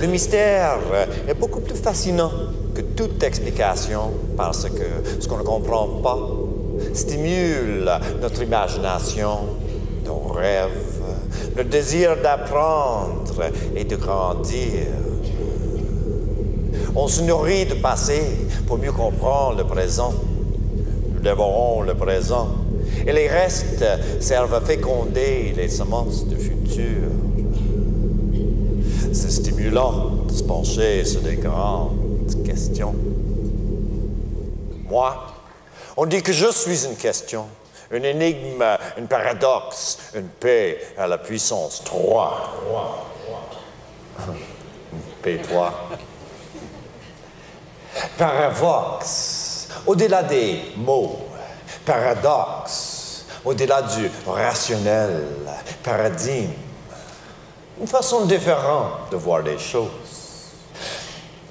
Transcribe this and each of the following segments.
Le mystère est beaucoup plus fascinant que toute explication parce que ce qu'on ne comprend pas stimule notre imagination, nos rêves, le désir d'apprendre et de grandir. On se nourrit du passé pour mieux comprendre le présent. Nous dévorons le présent. Et les restes servent à féconder les semences du futur. Stimulant de se pencher sur des grandes questions. Moi, on dit que je suis une question, une énigme, un paradoxe, une paix à la puissance 3. P3. Paravox, au-delà des mots, paradoxe, au-delà du rationnel, paradigme, une façon différente de voir les choses.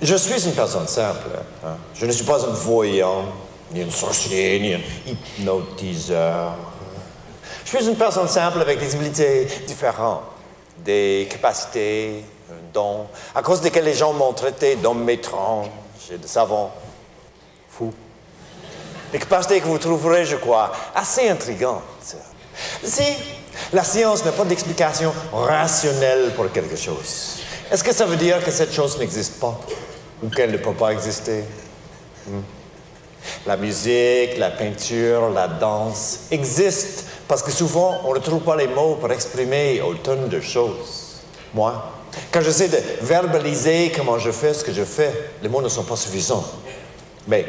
Je suis une personne simple. hein. Je ne suis pas un voyant, ni un sorcier, ni un hypnotiseur. Je suis une personne simple avec des habilités différentes, des capacités, un don, à cause desquelles les gens m'ont traité d'homme étrange et de savant fou. Des capacités que vous trouverez, je crois, assez intrigantes. Si la science n'a pas d'explication rationnelle pour quelque chose, est-ce que ça veut dire que cette chose n'existe pas? Ou qu'elle ne peut pas exister? Hmm? La musique, la peinture, la danse existent parce que souvent on ne trouve pas les mots pour exprimer autant de choses. Moi, quand j'essaie de verbaliser comment je fais ce que je fais, les mots ne sont pas suffisants. Mais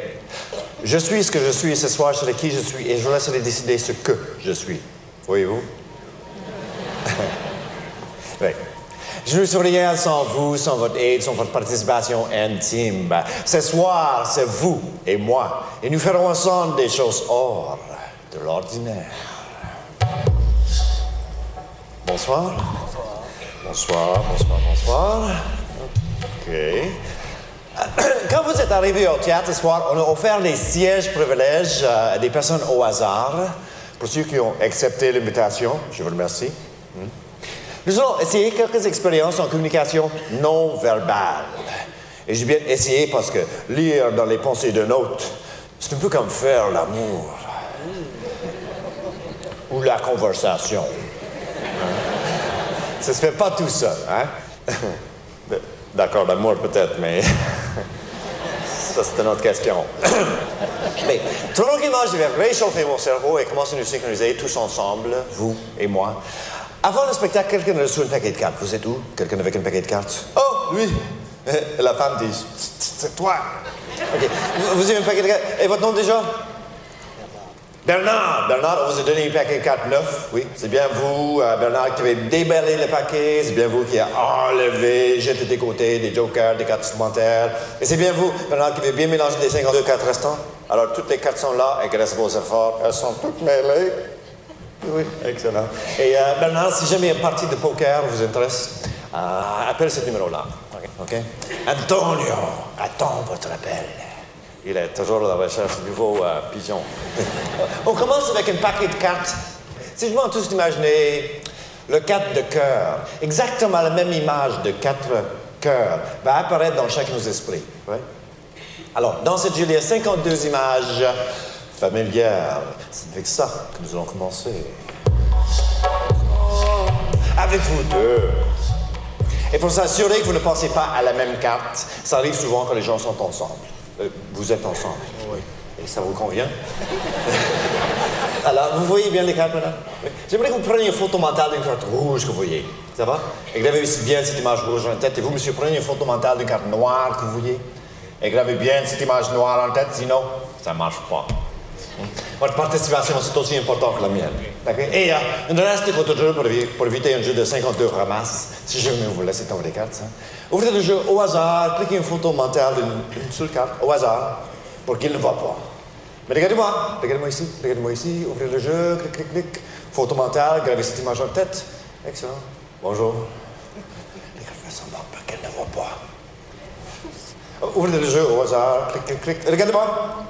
je suis ce que je suis ce soir, je serai qui je suis et je laisserai décider ce que je suis. Voyez-vous? Oui. Je ne suis rien sans vous, sans votre aide, sans votre participation intime. Ce soir, c'est vous et moi. Et nous ferons ensemble des choses hors de l'ordinaire. Bonsoir. Bonsoir, bonsoir, bonsoir. OK. Quand vous êtes arrivé au théâtre ce soir, on a offert les sièges privilèges euh, à des personnes au hasard. Pour ceux qui ont accepté l'invitation, je vous remercie. Hmm. Nous allons essayer quelques expériences en communication non verbale. Et j'ai bien essayé parce que lire dans les pensées d'un autre, c'est un peu comme faire l'amour. Ou la conversation. Hein? Ça se fait pas tout seul, hein? D'accord, l'amour peut-être, mais ça c'est une autre question. mais tranquillement, je vais réchauffer mon cerveau et commencer à nous synchroniser tous ensemble, vous et moi. Avant le spectacle, quelqu'un a reçu un paquet de cartes. Vous êtes où? Quelqu'un avec un paquet de cartes? Oh, lui! Et La femme dit, c'est toi. OK. Vous- avez un paquet de cartes? Et votre nom déjà? Bernard, Bernard, on vous a donné un paquet de cartes neuf, oui. C'est bien vous, euh, Bernard, qui avez déballé le paquet. C'est bien vous qui a enlevé, jeté des côtés des jokers, des cartes supplémentaires. Et c'est bien vous, Bernard, qui avez bien mélangé les 52 cartes restantes. Alors, toutes les cartes sont là, et grâce à vos efforts, elles sont toutes mêlées. Oui, excellent. Et euh, Bernard, si jamais une partie de poker vous intéresse, euh, appelle ce numéro-là. OK? OK? Antonio, attends votre appel. Il est toujours à la recherche de nouveaux euh, pigeons. On commence avec un paquet de cartes. Si je m'en tous imaginer le 4 de cœur, exactement la même image de quatre cœurs, va apparaître dans chacun de nos esprits. Alors, dans cette journée, il y a 52 images C'est avec ça que nous allons commencer. Avec vous deux. Et pour s'assurer que vous ne pensez pas à la même carte, ça arrive souvent quand les gens sont ensemble. Euh, vous êtes ensemble. Oui. Et ça vous convient? Alors, vous voyez bien les cartes maintenant? Oui. J'aimerais que vous preniez une photo mentale d'une carte rouge que vous voyez. Ça va? Et gravez aussi bien cette image rouge en tête. Et vous, monsieur, prenez une photo mentale d'une carte noire que vous voyez. Et gravez bien cette image noire en tête, sinon, ça ne marche pas. Votre participation, c'est aussi important que la mienne. Et il nous reste votre jeu pour, évi- pour éviter un jeu de 52 ramasses. Si jamais vous laissez tomber les cartes, ça. Ouvrez le jeu au hasard, cliquez une photo mentale d'une seule carte, au hasard, pour qu'il ne voit pas. Mais regardez-moi, regardez-moi ici, regardez-moi ici, ouvrez le jeu, clic, clic, clic, photo mentale, gravez cette image en tête. Excellent. Bonjour. Regardez semblant pas qu'elle ne voit pas. Ouvrez le jeu au hasard, clic, clic, clic. Regardez-moi.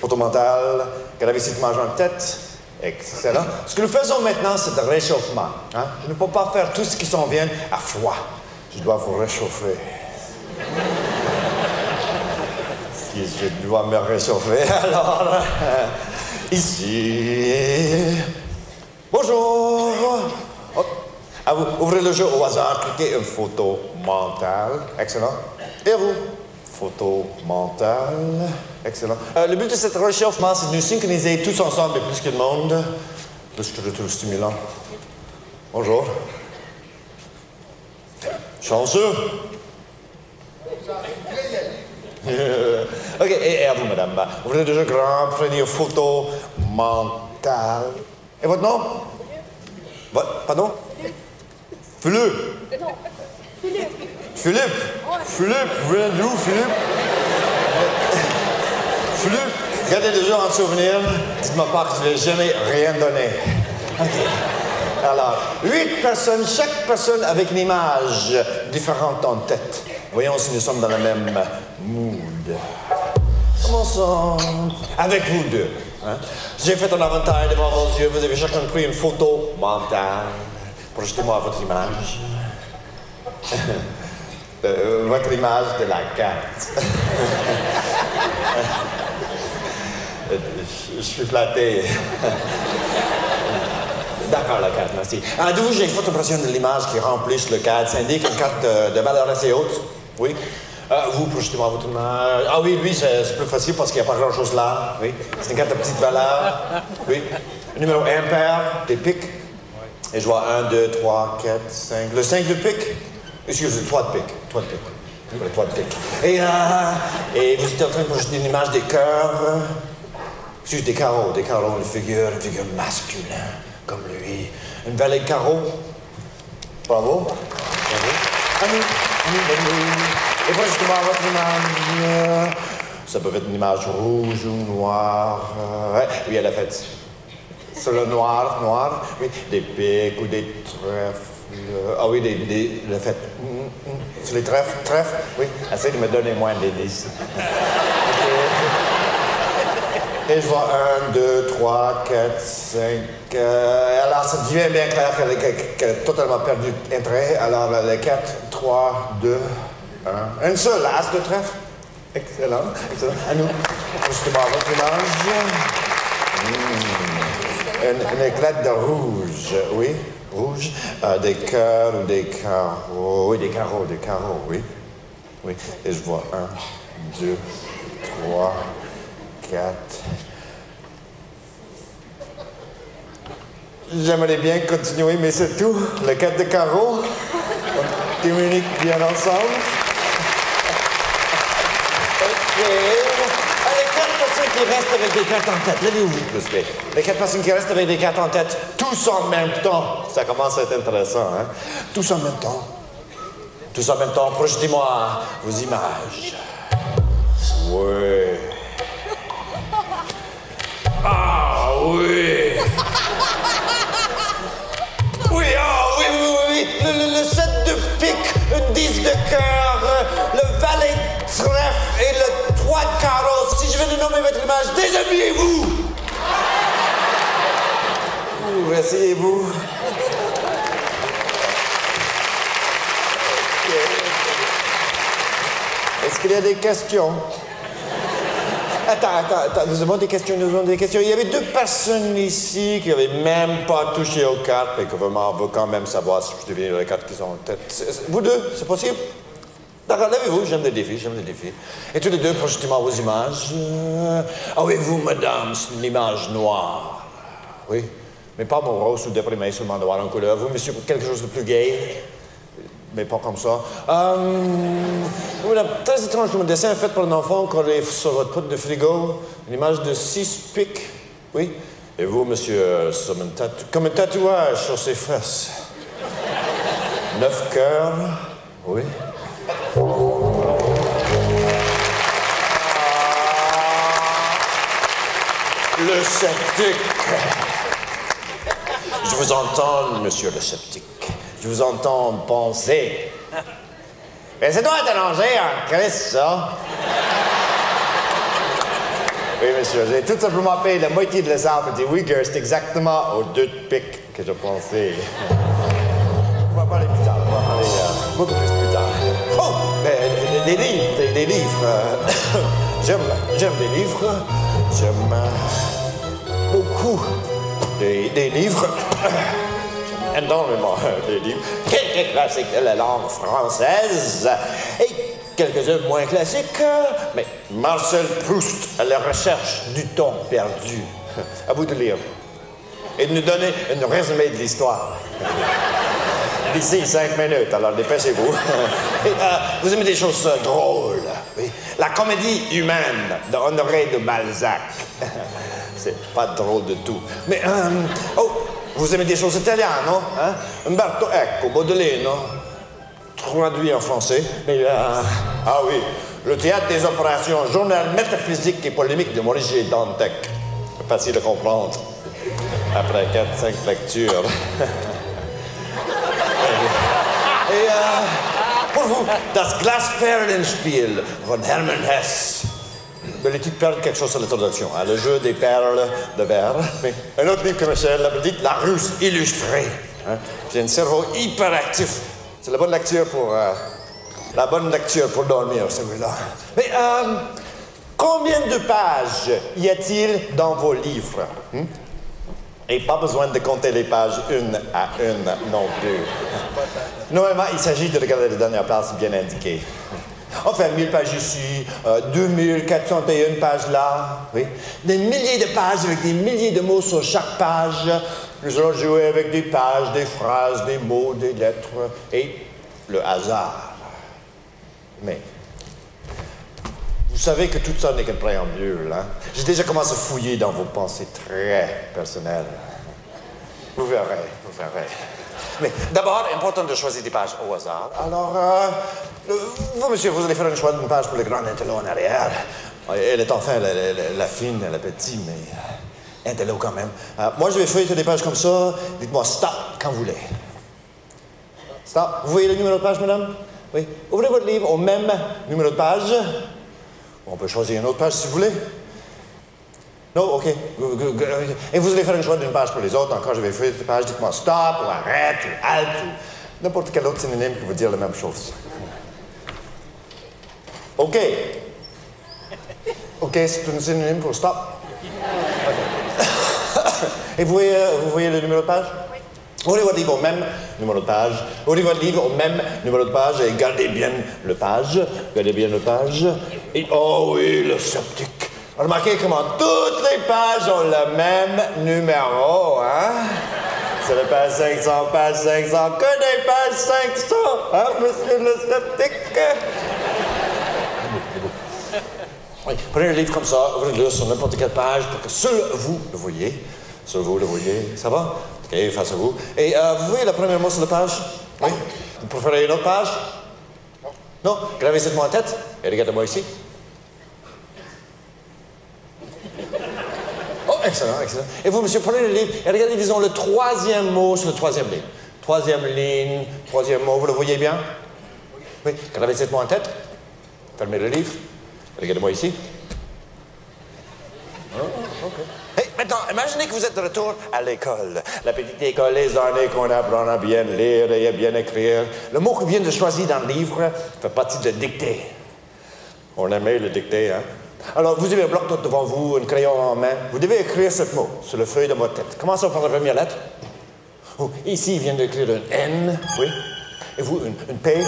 Photo mentale, image en tête. Excellent. Ce que nous faisons maintenant, c'est le réchauffement. hein. Je ne peux pas faire tout ce qui s'en vient à froid. Je dois vous réchauffer. Je dois me réchauffer, alors, euh, ici. Bonjour. Hop. À vous, ouvrez le jeu au hasard, cliquez une photo mentale. Excellent. Et vous, photo mentale. Excellent. Euh, le but de cette réchauffement, c'est de nous synchroniser tous ensemble et plus que le monde. Plus que je trouve stimulant. Bonjour. Chanceux. Ok, et, à vous, madame. Bah, Ouvrez le jeu grand, prenez une photo mentale. Et votre nom? Votre, pardon? Philippe. Philippe. Philippe. Vous venez d'où, Philippe? Philippe, gardez le jeu en souvenir. Dites-moi pas que je vais jamais rien donné. OK. Alors, huit personnes, chaque personne avec une image différente en tête. Voyons si nous sommes dans le même mood. Commençons avec vous deux. hein. J'ai fait un inventaire devant vos yeux. Vous avez chacun pris une photo mentale. Projetez-moi votre image. Euh, votre image de la carte. Euh, je, je suis flatté. D'accord, la carte, merci. Ah, vous, j'ai une photopression de l'image qui remplisse le cadre? Ça indique une carte de valeur assez haute. Oui. Euh, vous, projetez-moi votre image. Ah oui, lui, c'est plus facile parce qu'il n'y a pas grand-chose là. Oui. C'est une carte de petite valeur. Oui. Numéro impair, des piques. Et je vois 1, 2, 3, 4, 5. Le 5 de pique. Excusez, 3 de pique. 3 de pique. 3 de pique. Et, euh, et vous êtes en train de projeter une image des cœurs? Excusez, des carreaux. Des carreaux, une figure, une figure masculine, comme lui. Une valet de carreaux. Bravo. Bravo. À. À à nous. Et projetez-moi votre image. Ça peut être une image rouge ou noire. Oui, elle a fait. Sur le noir, noir, oui, des pics ou des trèfles. Ah oui, des, des le fait. hum, hum, Sur les trèfles, trèfles, oui. Essayez de me donner moins d'indices. Ok. Et je vois 1, 2, 3, 4, 5. euh, alors, ça devient bien clair qu'elle a totalement perdu intérêt. Alors, les 4, 3, 2, 1. Une seule, as de trèfle. Excellent, excellent. À nous. Justement, votre image. Une, une éclate de rouge, oui, rouge. Euh, des cœurs des carreaux. Oui, des carreaux, des carreaux, oui. Oui. Et je vois un, deux, trois, quatre. J'aimerais bien continuer, mais c'est tout. Le 4 de carreau. On communique bien ensemble. OK. Ah, Les quatre personnes qui restent avec des cartes en tête, levez-vous. Les quatre personnes qui restent avec des cartes en tête, tous en même temps. Ça commence à être intéressant, hein? Tous en même temps. Tous en même temps, projetez-moi vos images. Oui. Ah oui. Oui, ah oui, oui, oui. Le, le, le 7 de pique, le 10 de cœur, le valet de trèfle et le 3 de carreau. Si je vais nommer votre image, déshabillez-vous. Ouh, Asseyez-vous. Est-ce qu'il y a des questions? Attends, attends, attends, nous avons des questions, nous avons des questions. Il y avait deux personnes ici qui n'avaient même pas touché aux cartes et qui vraiment veulent quand même savoir si je devine les cartes qu'ils ont en tête. Vous deux, c'est possible? D'accord, levez-vous, j'aime les défis, j'aime les défis. Et tous les deux, projetez-moi vos images. Euh, Ah oui, vous, madame, une image noire? Oui, mais pas morose ou déprimé, seulement noir en couleur. Vous, monsieur, quelque chose de plus gay? Mais pas comme ça. Euh, oui, là, très étrange comme dessin fait par un enfant qu'on est sur votre porte de frigo. Une image de six pics. Oui. Et vous, monsieur, comme un tatouage sur ses fesses. Neuf cœurs. Oui. Le sceptique. Je vous entends, monsieur le sceptique. Je vous entends penser. Mais c'est toi t'arranger en Christ, ça. Oui, monsieur, j'ai tout simplement payé la moitié de l'essence petit Uyghur. C'est exactement aux deux de pique que je pensais. On va parler plus tard. On va parler euh, beaucoup plus plus tard. Oh! Mais, des, des livres, des, des livres. euh, j'aime, j'aime des livres. J'aime euh, des, livres. Énormément des livres. Quelques classiques de la langue française. Et quelques-uns moins classiques. Mais Marcel Proust, à la recherche du temps perdu. À vous de lire. Et de nous donner un résumé de l'histoire. D'ici cinq minutes, alors dépêchez-vous. Euh, vous aimez des choses euh, drôles, oui. La comédie humaine de Honoré de Balzac. Pas drôle de tout. Mais, euh, oh, vous aimez des choses italiennes, non? Hein? Umberto Eco, Baudelaire, non? Traduit en français. Euh, ah oui, le théâtre des opérations, journal métaphysique et polémique de Maurice. Dantec. Facile à comprendre. Après 4-5 lectures. Et euh, pour vous, Das Glasperlenspiel von Hermann Hesse. Mais les titres perdent quelque chose sur l'introduction. hein, le jeu des perles de verre. Mais un autre livre que Michel l'a dit, La Russe illustrée. hein. J'ai un cerveau hyperactif. C'est la bonne lecture pour. euh, la bonne lecture pour dormir, celui-là. Mais euh, combien de pages y a-t-il dans vos livres? hmm? Et pas besoin de compter les pages une à une non plus. Normalement, il s'agit de regarder les dernières places bien indiquées. Enfin, 1000 pages ici, euh, 2401 pages là, oui. Des milliers de pages avec des milliers de mots sur chaque page. Nous allons jouer avec des pages, des phrases, des mots, des lettres et le hasard. Mais vous savez que tout ça n'est qu'un préambule. Hein? J'ai déjà commencé à fouiller dans vos pensées très personnelles. Vous verrez, vous verrez. Mais d'abord, important de choisir des pages au hasard. Alors, euh, vous, monsieur, vous allez faire un choix d'une page pour le grand intello en arrière. Elle est enfin la, la- la- la fine, la petite, mais euh, intello quand même. Euh, moi, je vais feuilleter des pages comme ça. Dites-moi stop quand vous voulez. Stop. Vous voyez le numéro de page, madame? Oui. Ouvrez votre livre au même numéro de page. On peut choisir une autre page si vous voulez. Non, OK. Et vous allez faire un choix d'une page pour les autres. Encore, je vais feuilleter cette page. Dites-moi stop ou arrête ou halt ou n'importe quel autre synonyme qui veut dire la même chose. OK. OK, c'est un synonyme pour stop. Et vous voyez, euh, vous voyez le numéro de page? Ouvrez votre livre au même numéro de page. Ouvrez votre livre au même numéro de page et gardez bien le page. Gardez bien le page. Et oh oui, le sceptique. Remarquez comment toutes les pages ont le même numéro, hein? C'est la page 500, page 500, que des pages 500, hein, monsieur le sceptique? Oui, prenez un livre comme ça, ouvrez-le sur n'importe quelle page pour que seul vous le voyez. Seul vous le voyez. Ça va? OK, face à vous. Et euh, vous voyez la première mot sur la page? Oui? Vous préférez une autre page? Non? Gravez cette mot en tête et regardez-moi ici. Excellent, excellent. Et vous, monsieur, prenez le livre et regardez, disons, le troisième mot sur le troisième ligne. Troisième ligne, troisième mot, vous le voyez bien? Oui, gravez cette mot en tête. Fermez le livre. Regardez-moi ici. Oh, maintenant, imaginez que vous êtes de retour à l'école. La petite école, les années qu'on apprend à bien lire et à bien écrire. Le mot qu'on vient de choisir dans le livre fait partie de dictée. On aimait le dictée, hein? Alors, vous avez un bloc notes devant vous, un crayon en main. Vous devez écrire ce mot sur le feuille de votre tête. Commencez par la première lettre. Oh, ici, il vient d'écrire un N, oui. Et vous, une, P.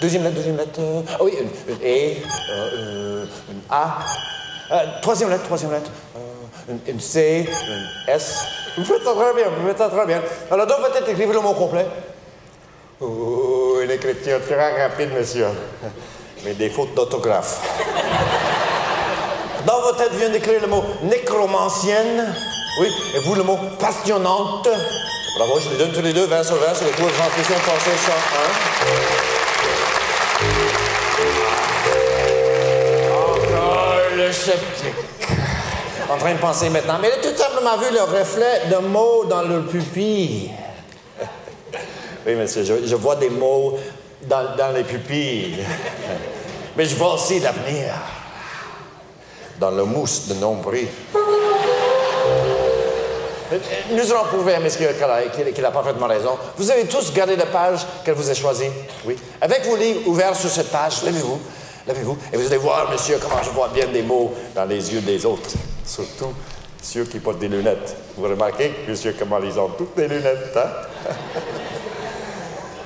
Deuxième lettre, deuxième lettre. euh, ah oui, une, E, euh, une A. Euh, troisième lettre, troisième lettre. Une, C, une S. Vous faites ça très bien, vous faites ça très bien. Alors, dans votre tête, écrivez le mot complet. Oh, une écriture très rapide, monsieur. Mais des fautes d'orthographe. Dans votre tête vient d'écrire le mot nécromancienne. Oui, et vous le mot passionnante. Bravo, je les donne tous les deux, 20 sur 20 sur les cours de transmission ça. Hein? Encore le sceptique. En train de penser maintenant, mais il a tout simplement vu le reflet de mots dans le pupille. Oui, monsieur, je, je vois des mots dans, dans les pupilles. Mais je vois aussi l'avenir. Dans le mousse de nombril. Euh, Nous allons prouver à qu'il qu'il a parfaitement raison. Vous avez tous gardé la page qu'elle vous a choisie? Oui. Avec vos livres ouverts sur cette page, levez-vous. Levez-vous. Et vous allez voir, monsieur, comment je vois bien des mots dans les yeux des autres. Surtout ceux qui portent des lunettes. Vous remarquez, monsieur, comment ils ont toutes des lunettes, hein?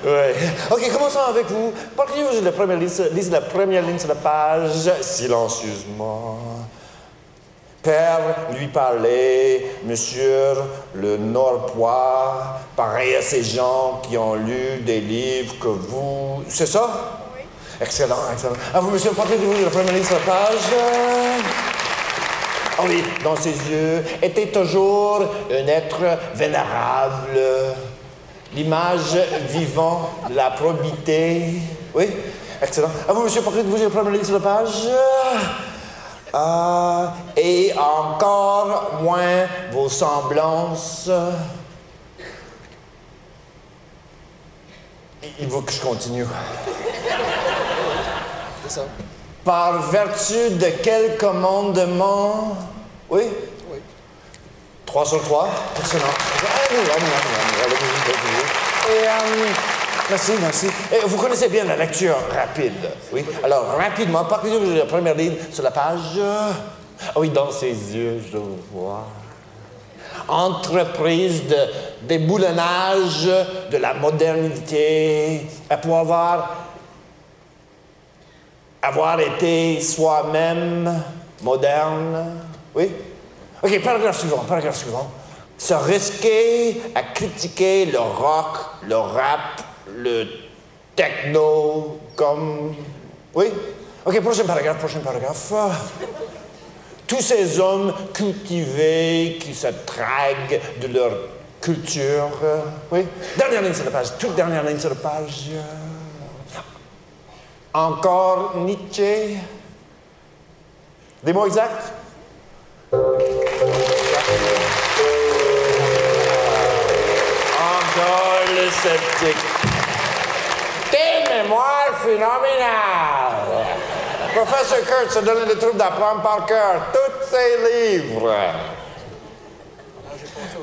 oui. OK, commençons avec vous. Partez-vous la première ligne, lisez la première ligne sur la page silencieusement. Père lui parlait, monsieur le Norpois, pareil à ces gens qui ont lu des livres que vous. C'est ça? Oui. Excellent, excellent. À vous, monsieur, portez-vous la première ligne sur la page. Ah oui, dans ses yeux était toujours un être vénérable, l'image vivante de la probité. Oui, excellent. À vous, monsieur, portez-vous la première ligne sur la page? Ah, et encore moins vos semblances. Il faut que je continue. C'est ça. Par vertu de quel commandement? Oui? Oui. 3 sur 3. Excellent. Et, euh, merci, merci. Et vous connaissez bien la lecture rapide. Oui. Alors, rapidement, partez-vous la première ligne sur la page. Ah oui, dans ses yeux, je le vois. Entreprise de déboulonnage de la modernité, pour avoir avoir été soi-même moderne. Oui? OK, paragraphe suivant, paragraphe suivant. Se risquer à critiquer le rock, le rap, le techno, comme. Oui? OK, prochain paragraphe, prochain paragraphe. Tous ces hommes cultivés qui se traguent de leur culture. Oui? Dernière ligne sur la page, toute dernière ligne sur la page. Encore Nietzsche? Des mots exacts? Encore le sceptique. Des mémoires phénoménales. Professeur Kurt se donnait le trouble d'apprendre par cœur tous ses livres.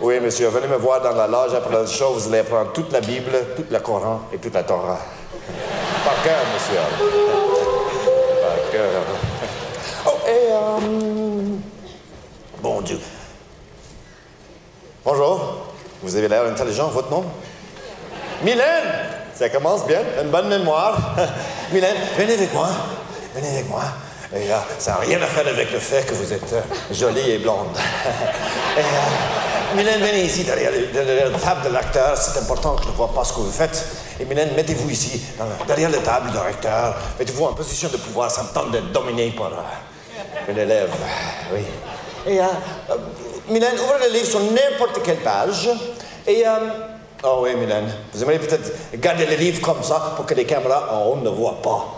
Oui, monsieur, venez me voir dans la loge après le show, vous allez apprendre toute la Bible, tout le Coran et toute la Torah. Par cœur, monsieur. Par cœur. Oh, et, euh... Bon Dieu. Bonjour. Vous avez l'air intelligent. Votre nom? Mylène! Ça commence bien. Une bonne mémoire. Mylène, venez avec moi. Venez avec moi. Et là, ça n'a rien à faire avec le fait que vous êtes euh, jolie et blonde. et, euh, Mylène, venez ici derrière, la table de l'acteur. C'est important que je ne vois pas ce que vous faites. Et Mylène, mettez-vous ici, derrière la table du recteur. Mettez-vous en position de pouvoir. Ça me tente d'être dominé par euh, un élève. Oui. Et, euh, euh, Mylène, ouvrez le livre sur n'importe quelle page. Et, euh, oh oui, Mylène, vous aimeriez peut-être garder le livre comme ça pour que les caméras en haut ne voient pas.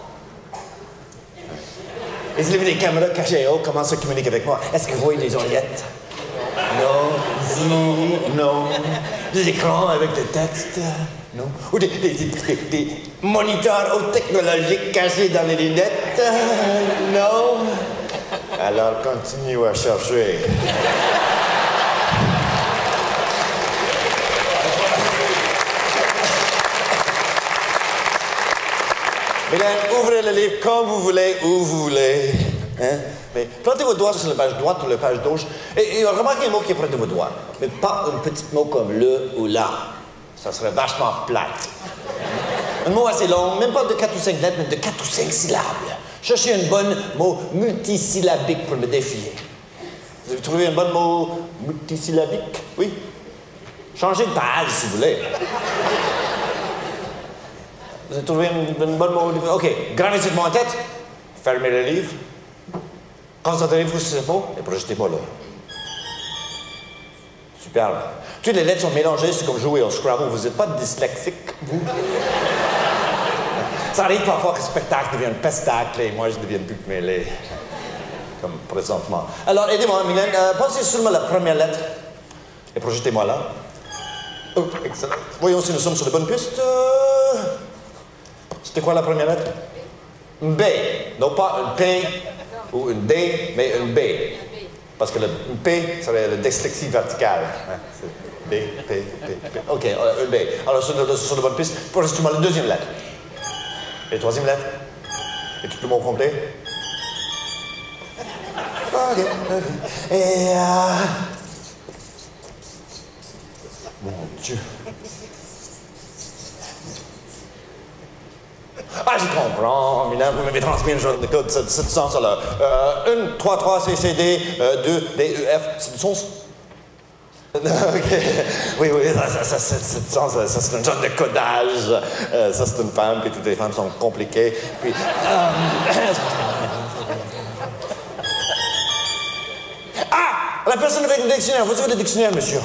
Et si des caméras cachées en haut, comment ça communique avec moi? Est-ce que vous voyez des oreillettes? Non. Zoom? Non. Des écrans avec des textes? Non. Ou des, des- des- moniteurs haute technologiques cachés dans les lunettes? Non. Alors continue à chercher. Mylène, ouvrez le livre comme vous voulez, où vous voulez. Hein? Mais plantez vos doigts sur la page droite ou la page gauche. Et, et remarquez un mot qui est près de vos doigts. Mais pas un petit mot comme le ou la. Ça serait vachement plate. Un mot assez long, même pas de 4 ou 5 lettres, mais de 4 ou 5 syllabes. Cherchez un bon mot multisyllabique pour me défier. Vous avez trouvé un bon mot multisyllabique? Oui? Changez de page si vous voulez. Vous avez trouvé une bonne mot? OK, gravez ce mot en tête. Fermez le livre. Concentrez-vous sur ce mot et projetez-moi là. Superbe. Toutes les lettres sont mélangées, c'est comme jouer au Scrabble. Vous n'êtes pas dyslexique, vous? Ça arrive parfois que le spectacle devienne pestacle et moi je devienne plus mêlé. Comme présentement. Alors, aidez-moi, Mylène. Euh, pensez seulement la première lettre et projetez-moi là. Oh. Voyons si nous sommes sur la bonne piste. Euh, C'était quoi la première lettre? B. Non, pas P. Ou une D, mais une B. Parce que le P serait la dyslexie verticale. Hein, B, P, P, P. OK, euh, une B. Alors, sur, le, sur la bonne piste, justement la deuxième lettre. Et troisième lettre? Et tout le mot complet? OK. Et... Euh... Mon Dieu. Ah, je comprends, vous m'avez transmis le genre de code, c'est du sens-là. Euh, 1, 3, 3, C, C, D, euh, 2, D, E, F, c'est du sens? OK. Oui, oui, ça, ça, ça, c'est du sens, ça, c'est un genre de codage. Euh, ça, c'est une femme, puis toutes les femmes sont compliquées. Puis. Euh, ah! La personne avec le dictionnaire, vous avez le dictionnaire, monsieur?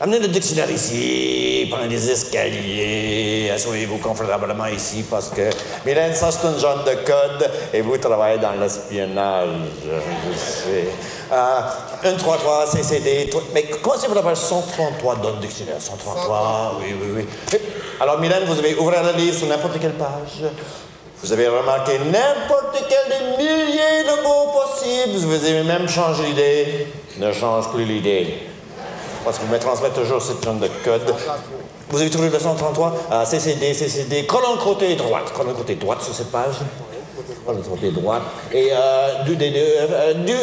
Amenez le dictionnaire ici, prenez des escaliers, asseyez-vous confortablement ici parce que, Mylène, ça c'est un genre de code et vous travaillez dans l'espionnage, je sais. Euh, 1, 3, 3, CCD, mais comment c'est pour 133 dans le dictionnaire? 133, oui, oui, oui. Alors, Mylène, vous avez ouvert le livre sur n'importe quelle page. Vous avez remarqué n'importe quel des milliers de mots possibles. Vous avez même changé d'idée. Ne change plus l'idée parce que vous me transmettez toujours cette genre de code. Vous avez trouvé le 133 à CCD, CCD, colonne côté droite, colonne côté droite sur cette page. Colonne côté droite. Et euh, du, euh, du,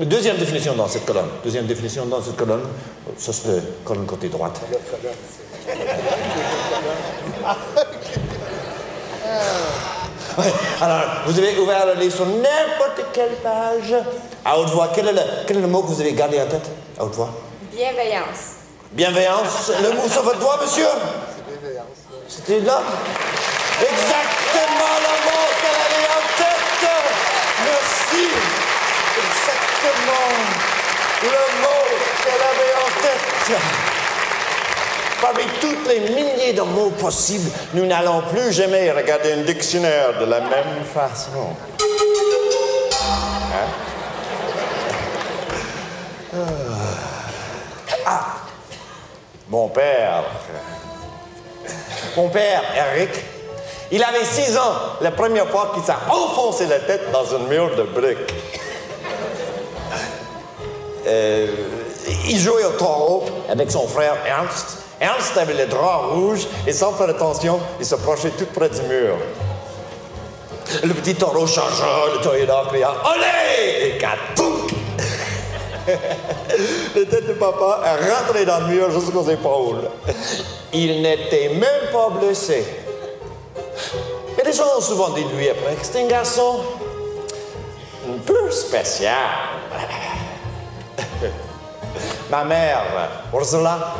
deuxième définition dans cette colonne. Deuxième définition dans cette colonne. Ça, c'est le colonne côté droite. Alors, vous avez ouvert le livre sur n'importe quelle page. À haute voix, quel est, le, quel est le mot que vous avez gardé en tête? À haute voix? Bienveillance. Bienveillance. Le mot sur votre doigt, monsieur? C'est bienveillance. C'était là? Exactement le mot qu'elle avait en tête. Merci. Le mot qu'elle avait en tête. Parmi toutes les milliers de mots possibles, nous n'allons plus jamais regarder un dictionnaire de la même façon. Hein? Ah! Mon père. Mon père, Eric, il avait six ans la première fois qu'il s'est enfoncé la tête dans un mur de briques. Euh, il jouait au taureau avec son frère Ernst. Ernst avait les draps rouges et sans faire attention, il s'approchait tout près du mur. Le petit taureau changea, le toréador cria Olé! Et catouk! La tête de papa est rentrée dans le mur jusqu'aux épaules. Il n'était même pas blessé. Mais les gens ont souvent dit de lui après que c'était un garçon un peu spécial. Ma mère, Ursula,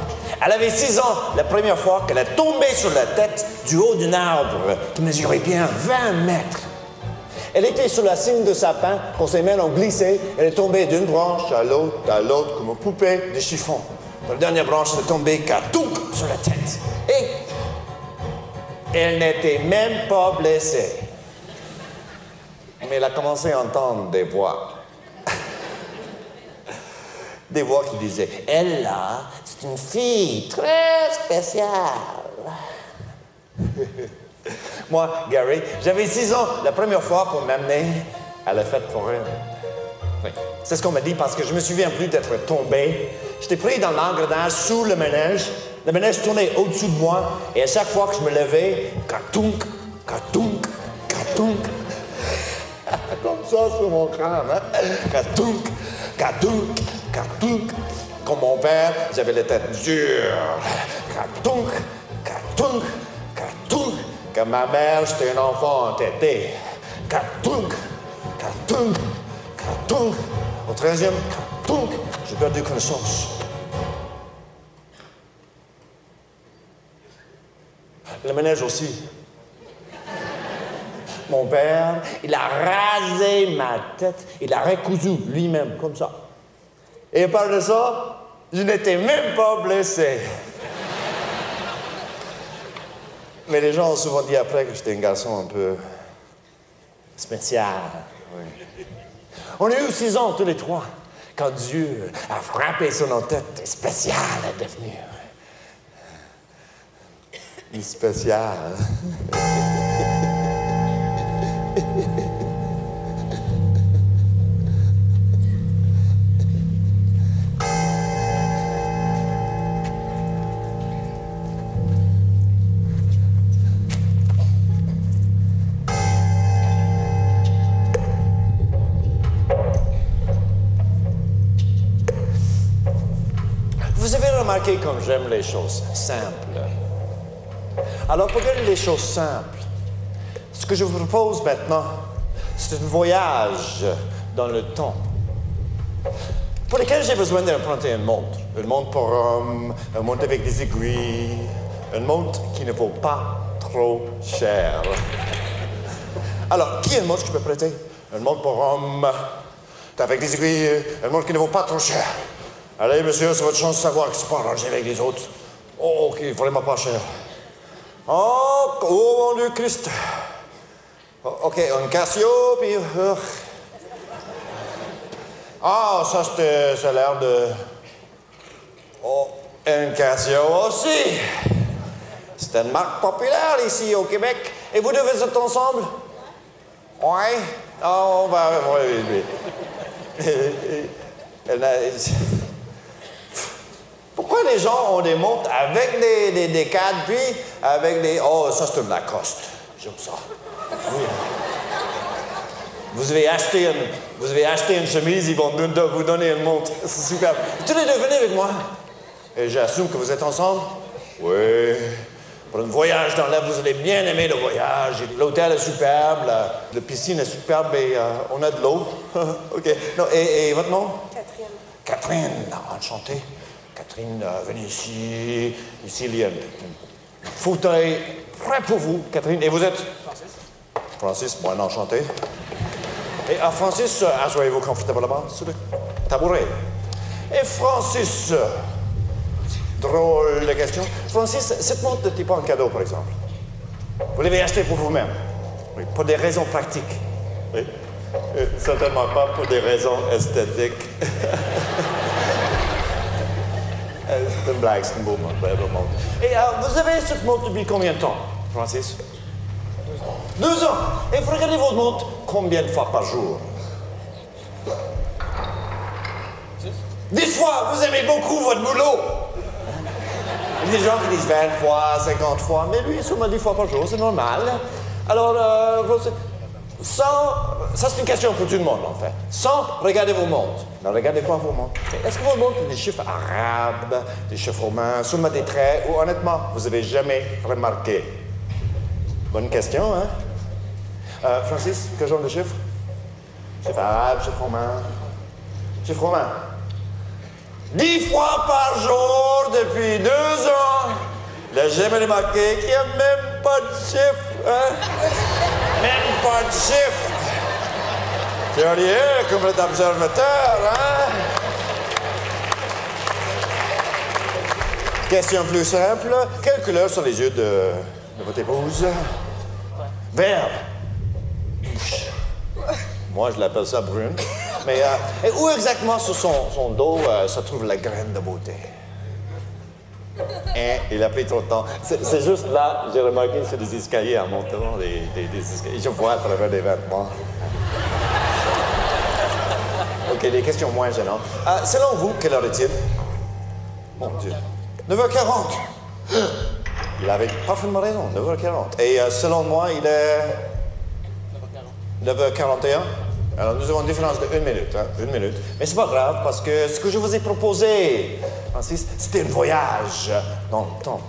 elle avait six ans la première fois qu'elle est tombée sur la tête du haut d'un arbre qui mesurait bien 20 mètres. Elle était sur la cime de sapin, quand ses mains ont glissé, elle est tombée d'une branche à l'autre, à l'autre, comme une poupée de chiffon. La dernière branche, elle est tombée cartouk sur la tête. Et elle n'était même pas blessée. Mais elle a commencé à entendre des voix. Des voix qui disaient Elle là, c'est une fille très spéciale. Moi, Gary, j'avais six ans la première fois qu'on m'amenait à la fête foraine. Oui. C'est ce qu'on m'a dit parce que je me souviens plus d'être tombé. J'étais pris dans l'engrenage sous le manège. Le manège tournait au-dessus de moi et à chaque fois que je me levais, katunk, katunk, katunk. Comme ça sur mon crâne, hein? Katunk, katunk, katunk. Comme mon père, j'avais la tête dure. Katunk, katunk, katunk. Comme ma mère, j'étais un enfant entêté. Katunk, katunk, katunk. Au treizième, katunk, j'ai perdu connaissance. Le manège aussi. Mon père, il a rasé ma tête, il a recousu lui-même, comme ça. Et à part de ça, je n'étais même pas blessé. Mais les gens ont souvent dit après que j'étais un garçon un peu spécial. Oui. On a eu six ans tous les trois quand Dieu a frappé sur nos têtes. Spécial est devenu. Il spécial. j'aime les choses simples. Alors, pour garder les choses simples, ce que je vous propose maintenant, c'est un voyage dans le temps. Pour lequel j'ai besoin d'emprunter une montre. Une montre pour homme, une montre avec des aiguilles, une montre qui ne vaut pas trop cher. Alors, qui a une montre que je peux prêter? Une montre pour homme, avec des aiguilles, une montre qui ne vaut pas trop cher. Allez, monsieur, c'est votre chance de savoir que c'est pas arrangé avec les autres. Oh, OK, vraiment pas cher. Oh, oh mon Dieu Christ. OK, un Casio, puis... euh, Ah, ça, c'était- ça a l'air de... Oh, un Casio aussi. C'est une marque populaire ici au Québec. Et vous vous êtes ensemble? Oui. Oh, ben, oui, oui. Pourquoi les gens ont des montres avec des, des, des cadres, puis avec des... Oh, ça, c'est une Lacoste. J'aime ça. Oui. Vous avez acheté une, vous avez acheté une chemise, ils vont vous donner une montre. C'est super. Tous les deux, venez avec moi. Et j'assume que vous êtes ensemble? Oui. Pour un voyage dans l'air, vous allez bien aimer le voyage. L'hôtel est superbe, la, la piscine est superbe et euh, on a de l'eau. OK. Non, et, et votre nom? Catherine. Catherine, enchantée. Catherine, venez ici. Ici, il y a un un fauteuil prêt pour vous, Catherine. Et vous êtes? Francis. Francis, bon, enchanté. Et à Francis, asseyez-vous confortablement sur le tabouret. Et Francis, drôle de question. Francis, cette montre n'était pas un cadeau, par exemple. Vous l'avez achetée pour vous-même? Oui, pour des raisons pratiques. Oui. Euh, certainement pas pour des raisons esthétiques. Une blague, c'est une beau belle montre. Et vous avez cette montre depuis combien de temps, Francis? Deux ans. Deux ans. Et vous regardez votre montre combien de fois par jour? Dix fois. Vous aimez beaucoup votre boulot. Il y a des gens qui disent 20 fois, 50 fois, mais lui, sûrement 10 fois par jour, c'est normal. Alors, euh, vous- sans. Ça, c'est une question pour tout le monde, en fait. Sans regarder vos montres. Ne regardez pas vos montres. Est-ce que vos montres ont des chiffres arabes, des chiffres romains, sûrement des traits, ou honnêtement, vous n'avez jamais remarqué? Bonne question, hein? Euh, Francis, quel genre de chiffres? Chiffres arabes, chiffres romains? Chiffres romains. Dix fois par jour depuis deux ans. Il n'a jamais remarqué qu'il n'y a même pas de chiffre. Hein? Même pas de chiffre. Curieux comme l'observateur, hein? Question plus simple. Quelle couleur sont les yeux de, votre épouse? Vert. Moi, je l'appelle ça brune. Mais euh, et où exactement sur son, dos euh, se trouve la graine de beauté? Hein, il a pris trop de temps. C'est juste là, j'ai remarqué sur des escaliers en montant des, des- escaliers. Je vois à travers des vêtements. OK, des questions moins gênantes. Euh, selon vous, quelle heure est-il? Mon Dieu. 9h40. Il avait parfaitement raison, 9h40. Et euh, selon moi, il est... 9h41. Alors, nous avons une différence de une minute, hein, une minute. Mais c'est pas grave, parce que ce que je vous ai proposé, Francis, c'était un voyage dans le temps.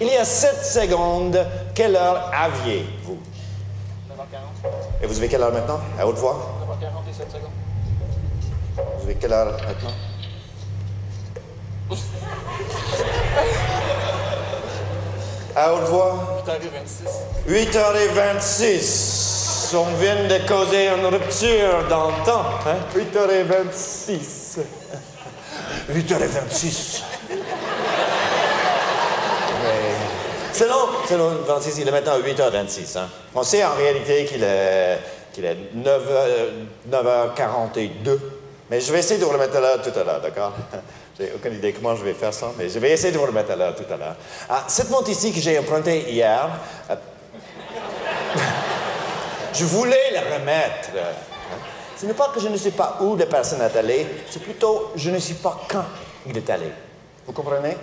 Il y a 7 secondes, quelle heure aviez-vous? 9h40. Et vous avez quelle heure maintenant? À haute voix? 9h47 secondes. Vous avez quelle heure maintenant? À haute voix? 8h26. 8h26. On vient de causer une rupture dans le temps. Hein? 8h26. 8h26. Mais Selon, selon Francis, il est maintenant à 8h26. Hein? On sait en réalité qu'il est, qu'il est 9h, 9h42. Mais je vais essayer de vous remettre à l'heure tout à l'heure, d'accord? J'ai aucune idée comment je vais faire ça, mais je vais essayer de vous remettre à l'heure tout à l'heure. Ah, cette montre ici que j'ai empruntée hier, euh, je voulais la remettre. hein. Ce n'est pas que je ne sais pas où la personne est allée, c'est plutôt je ne sais pas quand il est allé. Vous comprenez?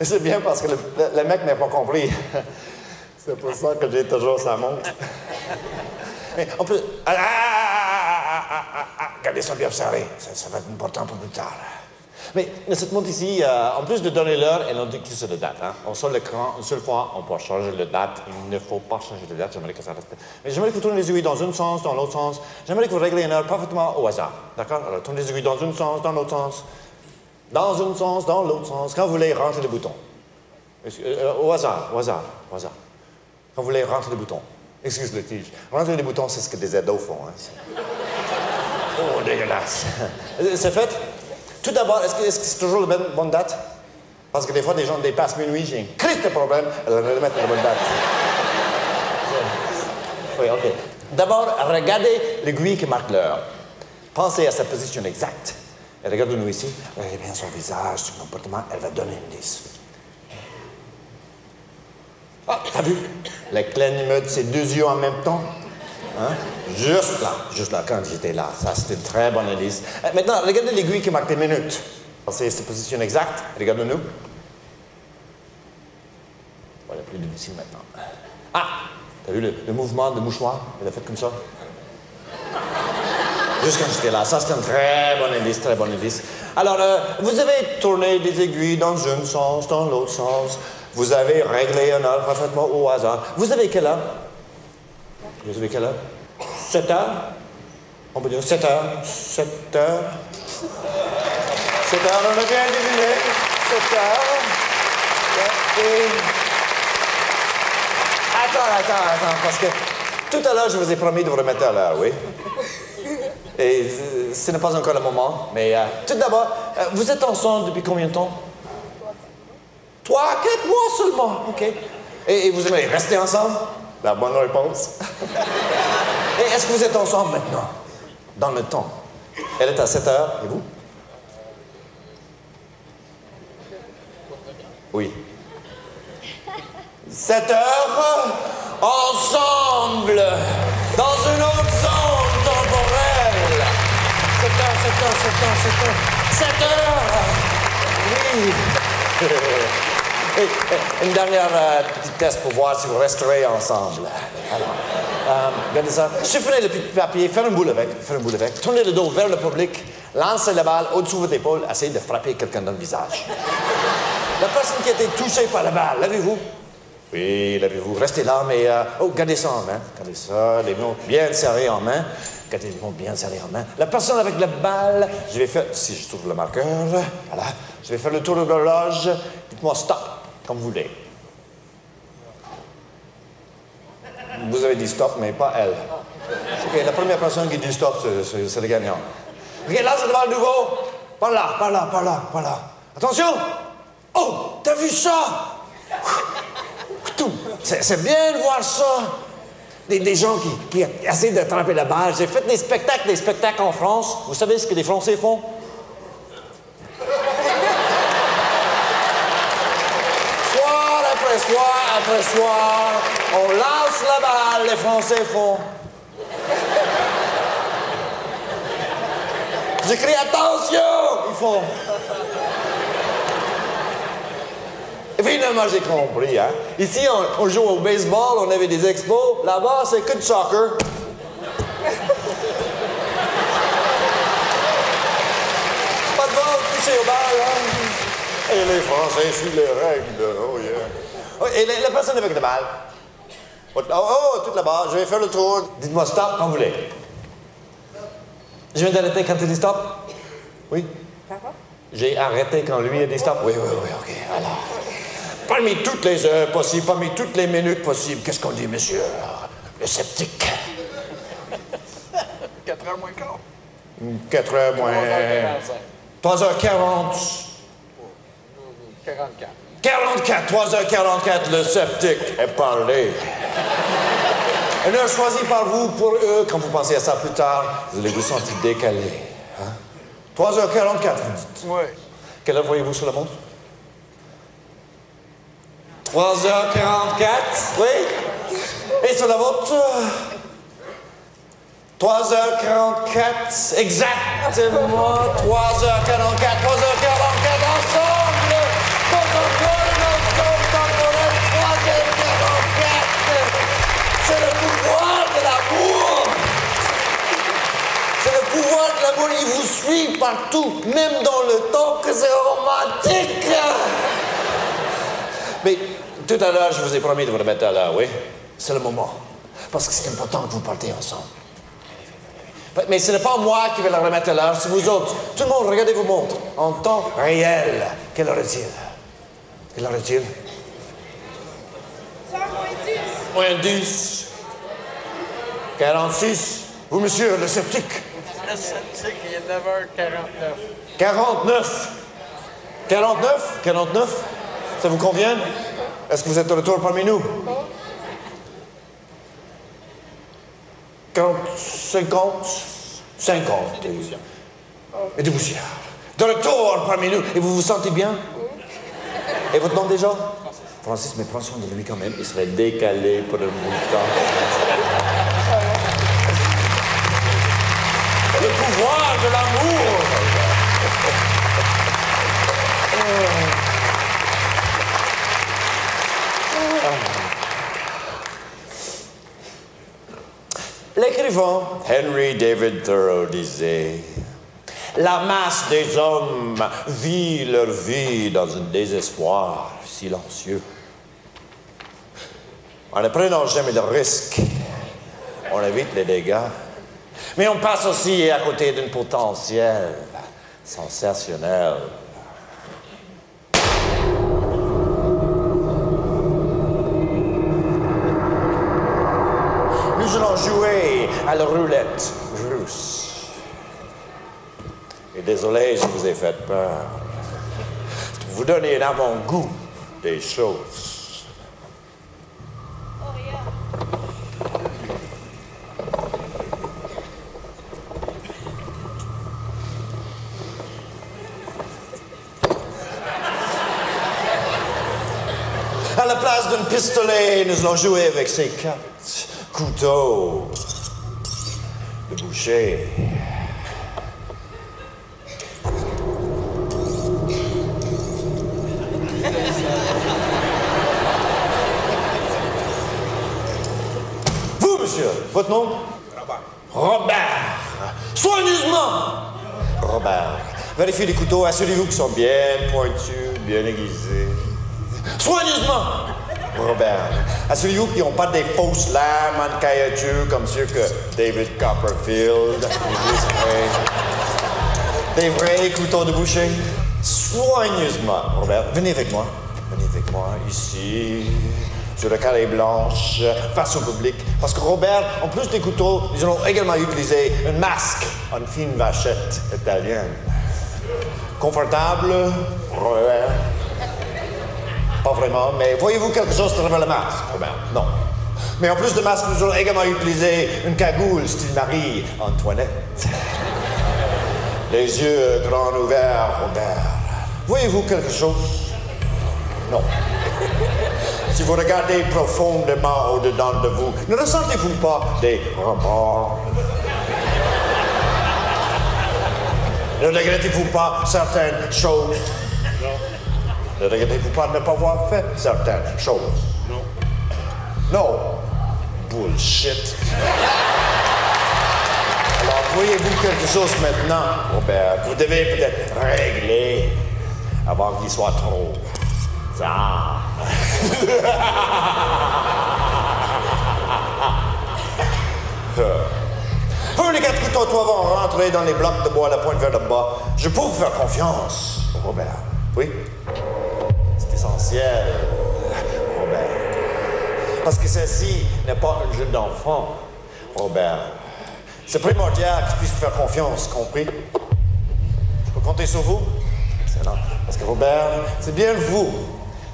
C'est bien parce que le, mec n'a pas compris. C'est pour ça que j'ai toujours sa montre. Mais on peut. Ah, Gardez ça bien serré. Ça, ça va être important pour plus tard. Mais, cette montre ici, euh, en plus de donner l'heure, elle indique que c'est la date. Hein. On sort l'écran une seule fois, on peut changer la date. Il ne faut pas changer de date, j'aimerais que ça reste. Mais j'aimerais que vous tournez les aiguilles dans un sens, dans l'autre sens. J'aimerais que vous réglez une heure parfaitement au hasard. D'accord? Alors, tournez les aiguilles dans un sens, dans l'autre sens. Dans un sens, dans l'autre sens. Quand vous voulez, rentrer les boutons. Euh, au hasard, au hasard, au hasard. Quand vous voulez, rentrer les boutons. Excuse le tige. Rentrer les boutons, c'est ce que des ados font. Hein. Oh, dégueulasse. C'est fait? Tout d'abord, est-ce que c'est toujours la bonne date? Parce que des fois, des gens dépassent minuit, j'ai un Christ de problème, alors je vais mettre la bonne date. Oui, OK. D'abord, regardez l'aiguille qui marque l'heure. Pensez à sa position exacte. Regardez-nous ici. Regardez bien son visage, son comportement. Elle va donner une 10. Ah, t'as vu? La clignote ses deux yeux en même temps. Hein? Juste là, juste là, quand j'étais là. Ça, c'était une très bonne indice. Euh, maintenant, regardez l'aiguille qui marque les minutes. C'est sa position exacte. Regardez-nous. Voilà, plus difficile maintenant. Ah! T'as vu le, mouvement de mouchoir? Elle a fait comme ça. Juste quand j'étais là. Ça, c'est un très bon indice, très bon indice. Alors, euh, vous avez tourné les aiguilles dans un sens, dans l'autre sens. Vous avez réglé un heure parfaitement au hasard. Vous avez quelle heure? Vous avez quelle heure? 7 heures? On peut dire 7 heures. 7 heures. 7 heures, on a bien deviné. 7 heures. Attends, attends, attends, parce que tout à l'heure, je vous ai promis de vous remettre à l'heure, oui? Et ce n'est pas encore le moment, mais euh, tout d'abord, euh, vous êtes ensemble depuis combien de temps? Trois, quatre mois seulement, OK. Et, et vous aimez rester ensemble? La bonne réponse? Et est-ce que vous êtes ensemble maintenant? Dans le temps. Elle est à 7 heures, et vous? Oui. 7 heures ensemble dans une autre zone temporelle. 7 heures, 7 heures, 7 heures, 7 heures. 7 heures. Oui. une dernière euh, petite test pour voir si vous resterez ensemble. Alors, euh, regardez ça. Chiffonnez le petit papier, faites une boule avec, faites une boule avec. Tournez le dos vers le public, lancez la balle au-dessous de votre épaule, essayez de frapper quelqu'un dans le visage. La personne qui a été touchée par la balle, l'avez-vous? Oui, l'avez-vous? Restez là, mais... Euh, oh, gardez ça en main. Gardez ça, les mains bien serrés en main. Gardez les mains bien serrés en main. La personne avec la balle, je vais faire... Si je trouve le marqueur, voilà. Je vais faire le tour de l'horloge. Dites-moi stop comme vous voulez. Vous avez dit stop, mais pas elle. La première personne qui dit stop, c'est le gagnant. OK, là, je devant le nouveau. Par là, par là, par là, par là. Attention! Oh, t'as vu ça? C'est bien de voir ça. Des, des gens qui, qui essaient d'attraper la balle. J'ai fait des spectacles, des spectacles en France. Vous savez ce que les Français font? soir après soir, on lance la balle, les Français font. J'écris attention, ils font. Et finalement, j'ai compris. Hein? Ici, on, joue au baseball, on avait des expos. Là-bas, c'est que du soccer. Pas de ball, toucher au bal. Hein? Et les Français suivent les règles. Et la, personne avec la balle. Oh, oh, toute là-bas, je vais faire le tour. Dites-moi stop quand vous voulez. Je viens d'arrêter quand tu dis stop? Oui? J'ai arrêté quand lui a dit stop? Oui, oui, oui, OK. Alors, parmi toutes les heures possibles, parmi toutes les minutes possibles, qu'est-ce qu'on dit, monsieur? Le sceptique. 4 heures moins quart. 4 heures moins... 3h40. 44. 44, 3h44, le sceptique est parlé. Une heure choisie par vous pour eux, quand vous pensez à ça plus tard, vous allez vous sentir décalé. 3h44, vous dites? Oui. Quelle heure voyez-vous sur la montre? 3h44, oui. Et sur la montre? 3h44, exactement. 3h44, 3h44, Il vous suit partout, même dans le temps que c'est romantique. Mais tout à l'heure, je vous ai promis de vous remettre à l'heure, oui? C'est le moment. Parce que c'est important que vous partiez ensemble. Mais ce n'est pas moi qui vais la remettre à l'heure, c'est vous autres. Tout le monde, regardez vos montres. En temps réel. Quelle heure est-il? Quelle heure est-il? 100 moins 10. Moins 10. 46. Vous, monsieur, le sceptique. Le sceptique, il est 9h49. 49. 49? 49? Ça vous convient? Est-ce que vous êtes de retour parmi nous? 40, 50, 50. Et des poussières. De retour parmi nous. Et vous vous sentez bien? Et votre nom déjà? Francis. Francis, mais prends soin de lui quand même. Il serait décalé pour un bout de temps. Pouvoir de l'amour! L'écrivain Henry David Thoreau disait La masse des hommes vit leur vie dans un désespoir silencieux. En ne prenant jamais de risques, on évite les dégâts. Mais on passe aussi à côté d'un potentiel sensationnel. Nous allons jouer à la roulette russe. Et désolé, je vous ai fait peur. Vous donner un avant-goût des choses. Oh, regarde. À la place d'un nous allons jouer avec ces cartes. Couteau. De boucher. Vous, monsieur, votre nom? Robert. Robert. Soigneusement. Robert. Vérifiez les couteaux, assurez-vous qu'ils sont bien pointus, bien aiguisés. Soigneusement. Robert. Assurez-vous qu'ils n'ont pas des fausses lames en caoutchouc comme ceux que David Copperfield. Des vrais couteaux de boucher? Soigneusement. Robert, venez avec moi. Venez avec moi ici, sur le carré blanche, face au public. Parce que Robert, en plus des couteaux, nous allons également utiliser un masque en fine vachette italienne. Confortable, Robert? Pas vraiment, mais voyez-vous quelque chose à travers le masque, Robert? Non. Mais en plus de masque, nous allons également utiliser une cagoule style Marie-Antoinette. Les yeux grands ouverts, Robert. Voyez-vous quelque chose? Non. Si vous regardez profondément au-dedans de vous, ne ressentez-vous pas des remords? Ne regrettez-vous pas certaines choses? Ne regrettez-vous pas de ne pas avoir fait certaines choses? Non. Non. Bullshit. Alors, voyez-vous quelque chose maintenant, Robert, que vous devez peut-être régler avant qu'il soit trop tard. Pour les quatre couteaux, toi, vont rentrer dans les blocs de bois à la pointe vers le bas. Je peux vous faire confiance, Robert. Oui? C'est essentiel, Robert. Parce que ceci n'est pas un jeu d'enfant, Robert. C'est primordial que je puisse vous faire confiance, compris? Je peux compter sur vous? Excellent. Parce que Robert, c'est bien vous,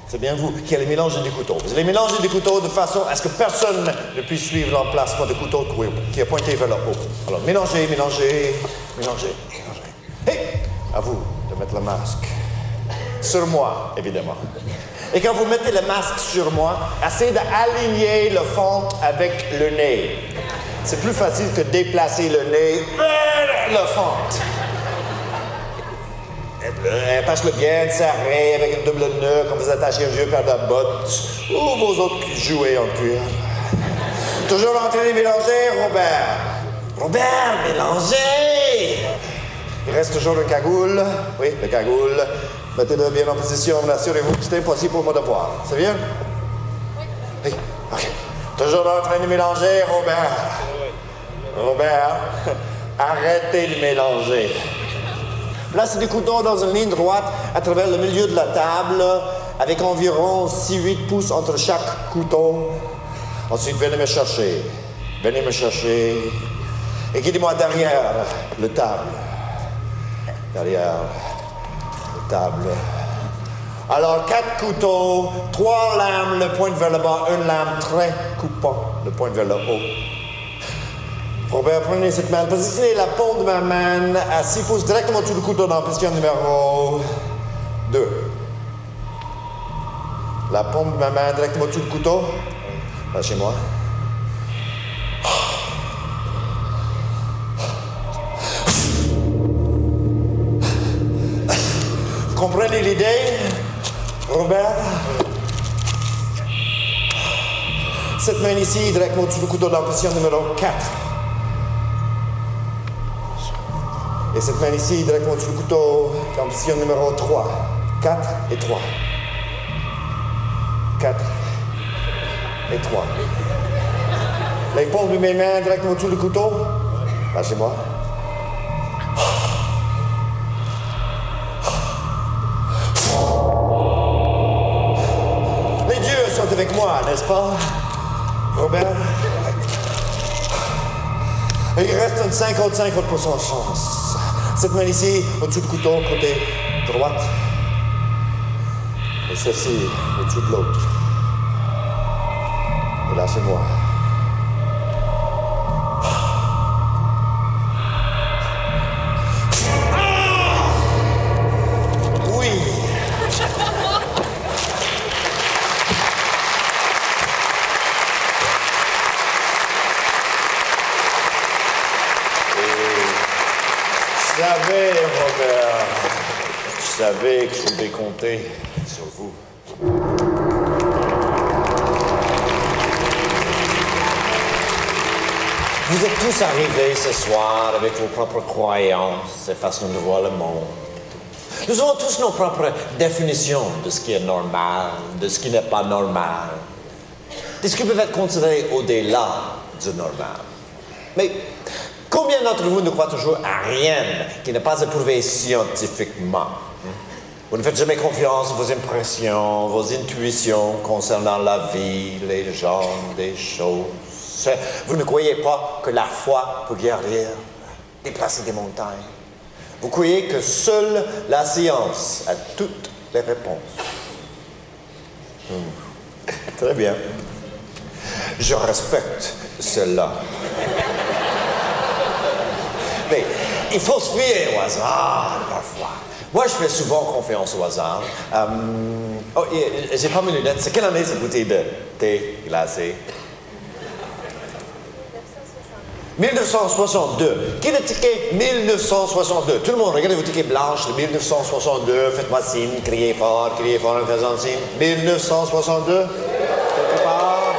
c'est bien vous qui allez mélanger des couteaux. Vous allez mélanger des couteaux de façon à ce que personne ne puisse suivre l'emplacement de couteau qui est pointé vers le haut. Alors, mélangez, mélangez, mélangez, mélangez. Et à vous de mettre le masque. Sur moi, évidemment. Et quand vous mettez le masque sur moi, essayez d'aligner le fond avec le nez. C'est plus facile que déplacer le nez vers le fond. Attache-le bien serré avec une double nœud comme vous attachez un vieux paire de bottes ou vos autres jouets en cuir. Toujours en train de mélanger, Robert. Robert, mélangez! Il reste toujours une cagoule. Oui, le cagoule. Mettez-le bien en position, assurez-vous que c'est impossible pour moi de voir. C'est bien? Oui. OK. Toujours en train de mélanger, Robert. Robert, arrêtez de mélanger. Placez du couteau dans une ligne droite à travers le milieu de la table, avec environ 6-8 pouces entre chaque couteau. Ensuite, venez me chercher. Venez me chercher. Et guidez-moi derrière le table. Derrière Alors, quatre couteaux, trois lames, le pointe vers le bas, une lame très coupant, le pointe vers le haut. Robert, prenez cette main, positionnez la paume de ma main à 6 pouces directement sous le couteau dans la position numéro 2. La paume de ma main directement sous le couteau. Lâchez-moi. L'idée, Robert? Cette main ici, directement le couteau dans la position numéro 4. Et cette main ici, directement le couteau, dans la position numéro 3. 4 et 3. 4 et 3. Les paumes de mes mains directement le couteau. Lâchez-moi. N'est-ce pas, Robert? Il reste une 50-50% de chance. Cette main ici, au-dessus du couteau, côté droite. Et ceci, au-dessus de l'autre. Et là, sur vous. Vous êtes tous arrivés ce soir avec vos propres croyances et façons de voir le monde. Nous avons tous nos propres définitions de ce qui est normal, de ce qui n'est pas normal, de ce qui peut être considéré au-delà du normal. Mais combien d'entre vous ne croient toujours à rien qui n'est pas approuvé scientifiquement? Vous ne faites jamais confiance à vos impressions, vos intuitions concernant la vie, les gens, des choses. Vous ne croyez pas que la foi peut guérir, déplacer des montagnes. Vous croyez que seule la science a toutes les réponses. Hmm. Très bien. Je respecte cela. Mais il faut se fier au hasard parfois. Moi, je fais souvent confiance au hasard. Euh, oh, j'ai pas mes lunettes. C'est quelle année cette bouteille de thé glacé? 1962. Qui le ticket 1962? Tout le monde, regardez vos tickets blanches de 1962. Faites-moi signe, criez fort, criez fort en faisant signe. 1962? Quelque part?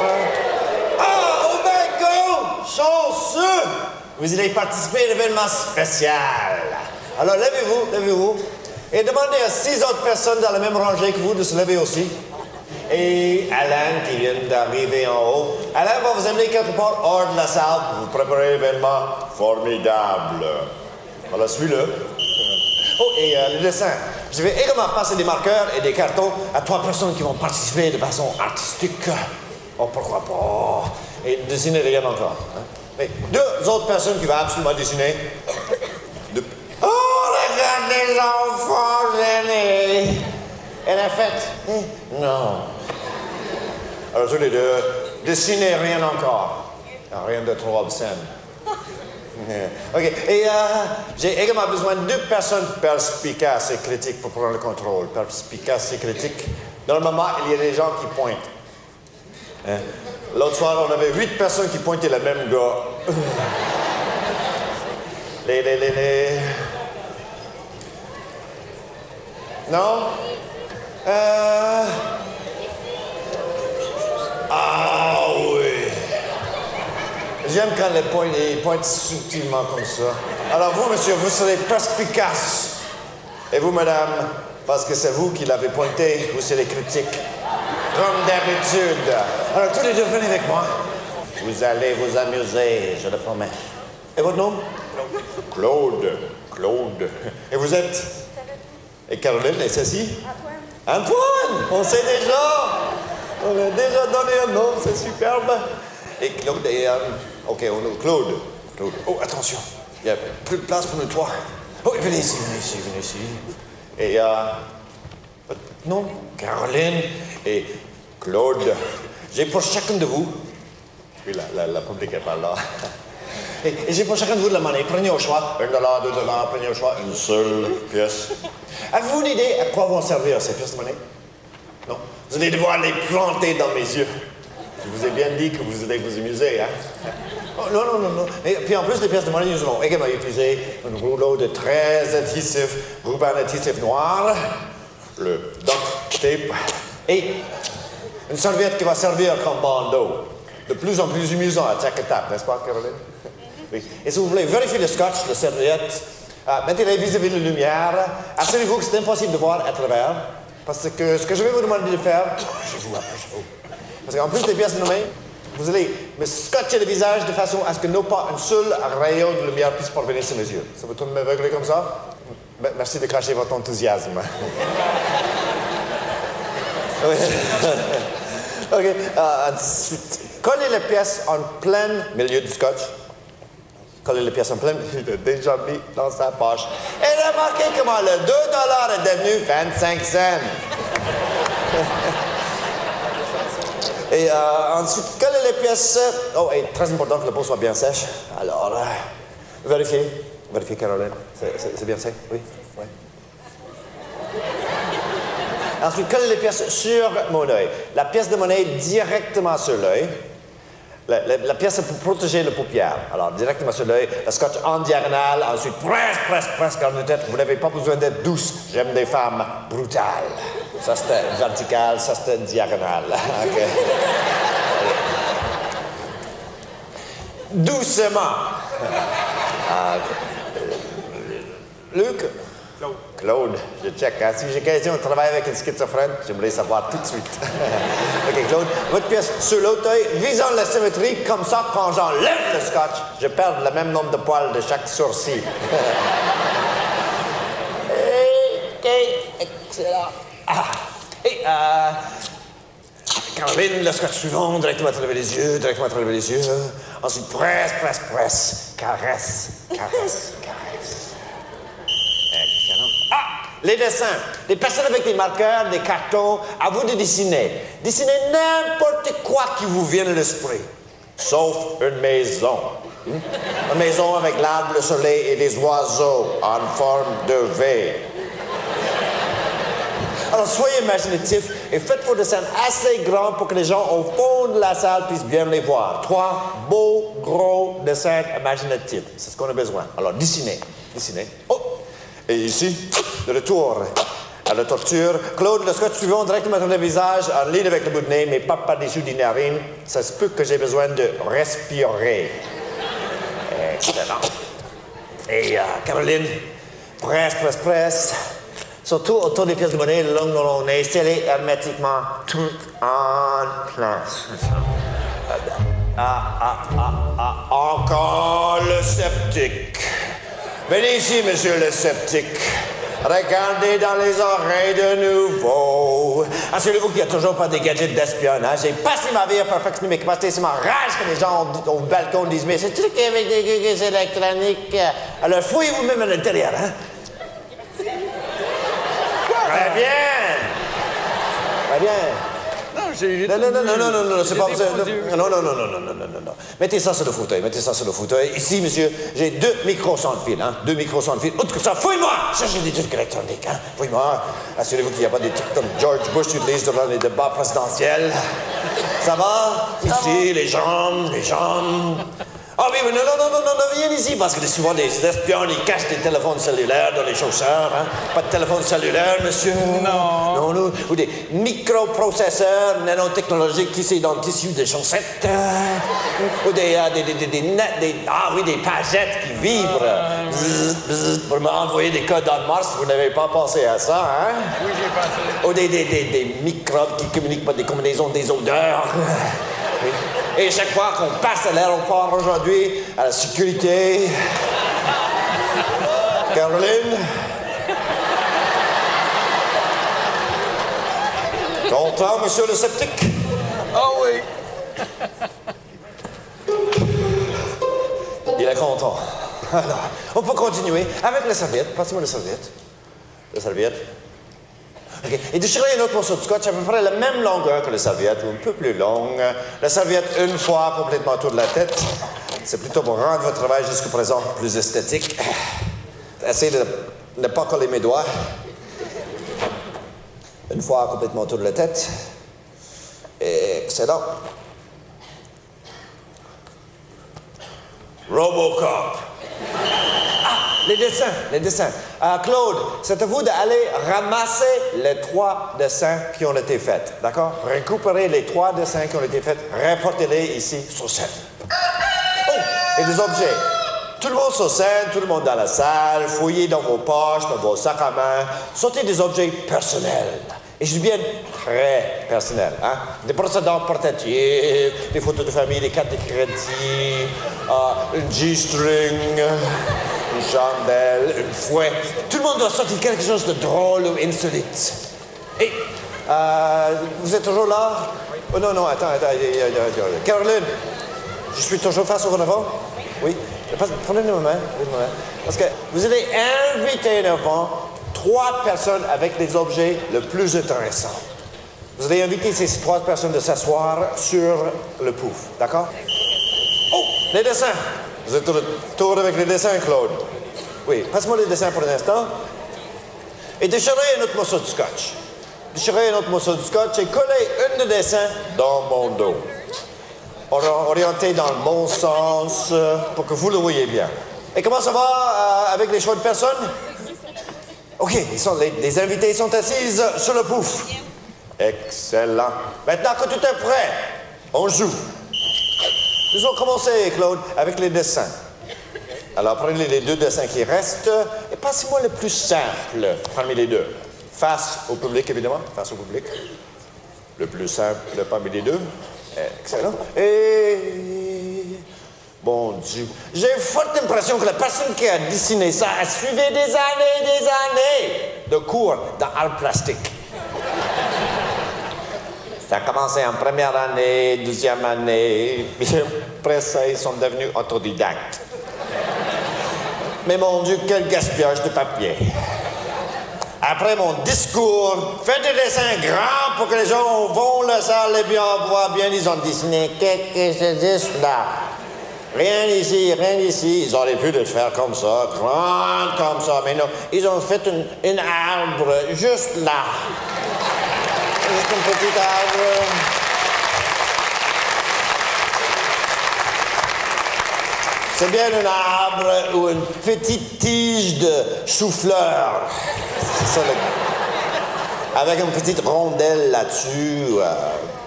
Ah, my God! Chanceux! Vous allez participer à un événement spécial. Alors, levez-vous, levez-vous. Et demandez à six autres personnes dans la même rangée que vous de se lever aussi. Et Alain qui vient d'arriver en haut. Alain va vous amener quelque part hors de la salle pour vous préparer un événement formidable. Alors, suis-le. Oh, et euh, le dessin. Je vais également passer des marqueurs et des cartons à trois personnes qui vont participer de façon artistique. Oh, pourquoi pas? Et dessiner rien encore. hein. Deux autres personnes qui vont absolument dessiner. De- regarde les enfants gênés. Elle a fait. Eh, Non. Alors, tous les deux, dessinez rien encore. Rien de trop obscène. OK. Et euh, j'ai également besoin de deux personnes perspicaces et critiques pour prendre le contrôle. Perspicaces et critiques. Normalement, il y a des gens qui pointent. Hein? L'autre soir, on avait huit personnes qui pointaient le même gars. les, les, les, les... Non? Euh... Ah oui. J'aime quand les points, pointent subtilement comme ça. Alors vous, monsieur, vous serez perspicace. Et vous, madame, parce que c'est vous qui l'avez pointé, vous serez critique. Comme d'habitude. Alors tous les deux, venez avec moi. Vous allez vous amuser, je le promets. Et votre nom? Claude. Claude. Et vous êtes? Et Caroline, et ceci? Antoine. Antoine! On sait déjà! On a déjà donné un nom, c'est superbe. Et Claude, et, euh, OK, on a Claude. Claude. Oh, attention, il n'y a plus de place pour nous trois. Oh, venez ici, venez ici, venez ici. Et, euh, nom? Caroline et Claude. J'ai pour chacun de vous, oui, la, la, la public est par là. Et, et j'ai pour chacun de vous de la monnaie. Prenez au choix. Un dollar, deux dollars, prenez au choix. Une seule pièce. Avez-vous une idée à quoi vont servir ces pièces de monnaie? Non. Vous allez devoir les planter dans mes yeux. Je vous ai bien dit que vous allez vous amuser, hein? Oh, non, non, non, non. Et puis en plus, les pièces de monnaie, nous allons également utiliser un rouleau de très adhésif, ruban adhésif noir, le duct tape et une serviette qui va servir comme bandeau. De plus en plus amusant à chaque étape, n'est-ce pas, Caroline? Oui. Et si vous voulez vérifier le scotch, la serviette, euh, mettez-les vis-à-vis de la lumière. Assurez-vous que c'est impossible de voir à travers. Parce que ce que je vais vous demander de faire, je vous après, je vous. Parce qu'en plus des pièces nommées, vous allez me scotcher le visage de façon à ce que non pas un seul rayon de lumière puisse parvenir sur mes yeux. Ça vous tourne m'aveugler comme ça? Me- Merci de cacher votre enthousiasme. OK. Euh, ensuite, collez les pièces en plein milieu du scotch. Collez les pièces en plein milieu. Il a déjà mis dans sa poche. Et remarquez comment le 2 est devenu 25 cents. Et euh, ensuite, collez les pièces. Oh, et très important que le pot soit bien sèche. Alors, euh, vérifiez. Vérifiez, Caroline. C'est- bien sec? Oui? Oui. Ensuite, collez les pièces sur mon œil. La pièce de monnaie directement sur l'œil. La, la- la pièce est pour protéger le paupière. Alors, directement sur l'œil, le scotch en diagonale, ensuite presse, presse, presse, de tête. Vous n'avez pas besoin d'être douce. J'aime des femmes brutales. Ça, c'était vertical, ça, c'était diagonal. Doucement. Ah. Luc? Claude, je check. hein. Si j'ai question de travailler avec une schizophrène, j'aimerais savoir tout de suite. OK, Claude, votre pièce sur l'autre œil, visant la symétrie, comme ça, quand j'enlève le scotch, je perds le même nombre de poils de chaque sourcil. OK, excellent. Ah, et, euh, Caroline, le scotch suivant, directement à travers les yeux, directement à travers les yeux. Ensuite, presse, presse, presse. Caresse, caresse, caresse. Les dessins. Des personnes avec des marqueurs, des cartons. À vous de dessiner. Dessinez n'importe quoi qui vous vienne à l'esprit. Sauf une maison. Une maison avec l'arbre, le soleil et des oiseaux en forme de V. Alors, soyez imaginatifs et faites vos dessins assez grands pour que les gens au fond de la salle puissent bien les voir. Trois beaux, gros dessins imaginatifs. C'est ce qu'on a besoin. Alors, dessinez. Dessinez. Et ici, de retour à la torture. Claude, le scotch suivant directement dans le visage, en ligne avec le bout de nez, mais pas par-dessus des narines. Ça se peut que j'ai besoin de respirer. Excellent. Et euh, Caroline, presse, presse, presse. Surtout autour des pièces de monnaie, le long de mon nez, scellé hermétiquement, tout en place. Ah, ah, ah, ah, encore le sceptique. Venez ici, monsieur le sceptique. Regardez dans les oreilles de nouveau. Assurez-vous qu'il n'y a toujours pas des gadgets d'espionnage. J'ai passé ma vie à perfectionner mes capacités. C'est ma rage que les gens au, balcon disent Mais c'est truc avec des gadgets électroniques? Alors fouillez vous-même à l'intérieur, hein? Très bien! Très bien j'ai. Non, non, non, non, non, non, non, c'est pas possible. Non, non, non, non, non, non, non, non. Mettez ça sur le fauteuil, mettez ça sur le fauteuil. Ici, monsieur, j'ai deux micros sans fil, hein. Deux micros sans fil. Autre que ça, fouille-moi Cherchez des trucs électroniques, hein. Fouille-moi. Assurez-vous qu'il n'y a pas des trucs comme George Bush utilise durant les débats présidentiels. Ça va? Ici, les jambes, les jambes. Ah oui, mais non, non, non, non, non, viens ici, parce que souvent des espions, ils cachent des téléphones cellulaires dans les chausseurs, hein. Pas de téléphone cellulaire, monsieur. Non. Non, non. Ou des microprocesseurs nanotechnologiques qui sont dans le tissu des chaussettes. euh, Ou des, euh, des, des, des, des, net- des- ah oui, des pagettes qui vibrent. Bzzz, pour m'envoyer des codes en Mars, vous n'avez pas pensé à ça, hein? Oui, j'ai pensé. Ou des, des, des, des microbes qui communiquent par des combinaisons des odeurs. Et chaque fois qu'on passe à l'aéroport aujourd'hui, à la sécurité. Caroline. Content, monsieur le sceptique? Ah oui. Il est content. Alors, on peut continuer avec la serviette. Passez-moi la serviette. La serviette. OK. Et déchirez un autre morceau de scotch à peu près la même longueur que la serviette, ou un peu plus longue. La serviette, une fois complètement autour de la tête. C'est plutôt pour rendre votre travail jusqu'à présent plus esthétique. Essayez de ne pas coller mes doigts. Une fois complètement autour de la tête. Excellent. Robocop. Ah, les dessins, les dessins. Euh, Claude, c'est à vous d'aller ramasser les trois dessins qui ont été faits, d'accord? Récupérez les trois dessins qui ont été faits, rapportez-les ici sur scène. Oh, et des objets. Tout le monde sur scène, tout le monde dans la salle, fouillez dans vos poches, dans vos sacs à main, sortez des objets personnels. Et je bien très personnels, hein? Des dents portatives, des photos de famille, des cartes de crédit, euh, une G-string, une chandelle, une fouet. Tout le monde doit sortir quelque chose de drôle ou insolite. Et, euh, vous êtes toujours là? Oh non, non, attends, attends. Caroline, je suis toujours face au avant? Oui. Prenez une main. Parce que vous allez inviter un enfant, trois personnes avec les objets les plus intéressants. Vous allez inviter ces trois personnes de s'asseoir sur le pouf, d'accord? Oh, les dessins. Vous êtes au tour avec les dessins, Claude. Oui, passe-moi les dessins pour un instant. Et déchirez un autre morceau de scotch. Déchirez un autre morceau de scotch et collez un des dessins dans mon dos. Or- orienté dans le bon sens euh, pour que vous le voyez bien. Et comment ça va euh, avec les choix de personnes? OK, les invités sont assises sur le pouf. Excellent. Maintenant que tout est prêt, on joue. Nous allons commencer, Claude, avec les dessins. Alors, prenez les deux dessins qui restent et passez-moi le plus simple parmi les deux. Face au public, évidemment. Face au public. Le plus simple parmi les deux. Excellent. Et. Bon Dieu. J'ai forte impression que la personne qui a dessiné ça a suivi des années et des années de cours dans art plastique. Ça a commencé en première année, deuxième année, puis après ça, ils sont devenus autodidactes. Mais mon Dieu, quel gaspillage de papier. Après mon discours, faites des dessins grands pour que les gens vont la salle et bien voient bien, ils ont dessiné. Qu'est-ce que c'est juste là? Rien ici, rien ici. Ils auraient pu le faire comme ça, grand comme ça, mais non. Ils ont fait une arbre juste là. Juste un petit arbre. C'est bien un arbre ou une petite tige de. C'est ça le- Avec une petite rondelle là-dessus euh,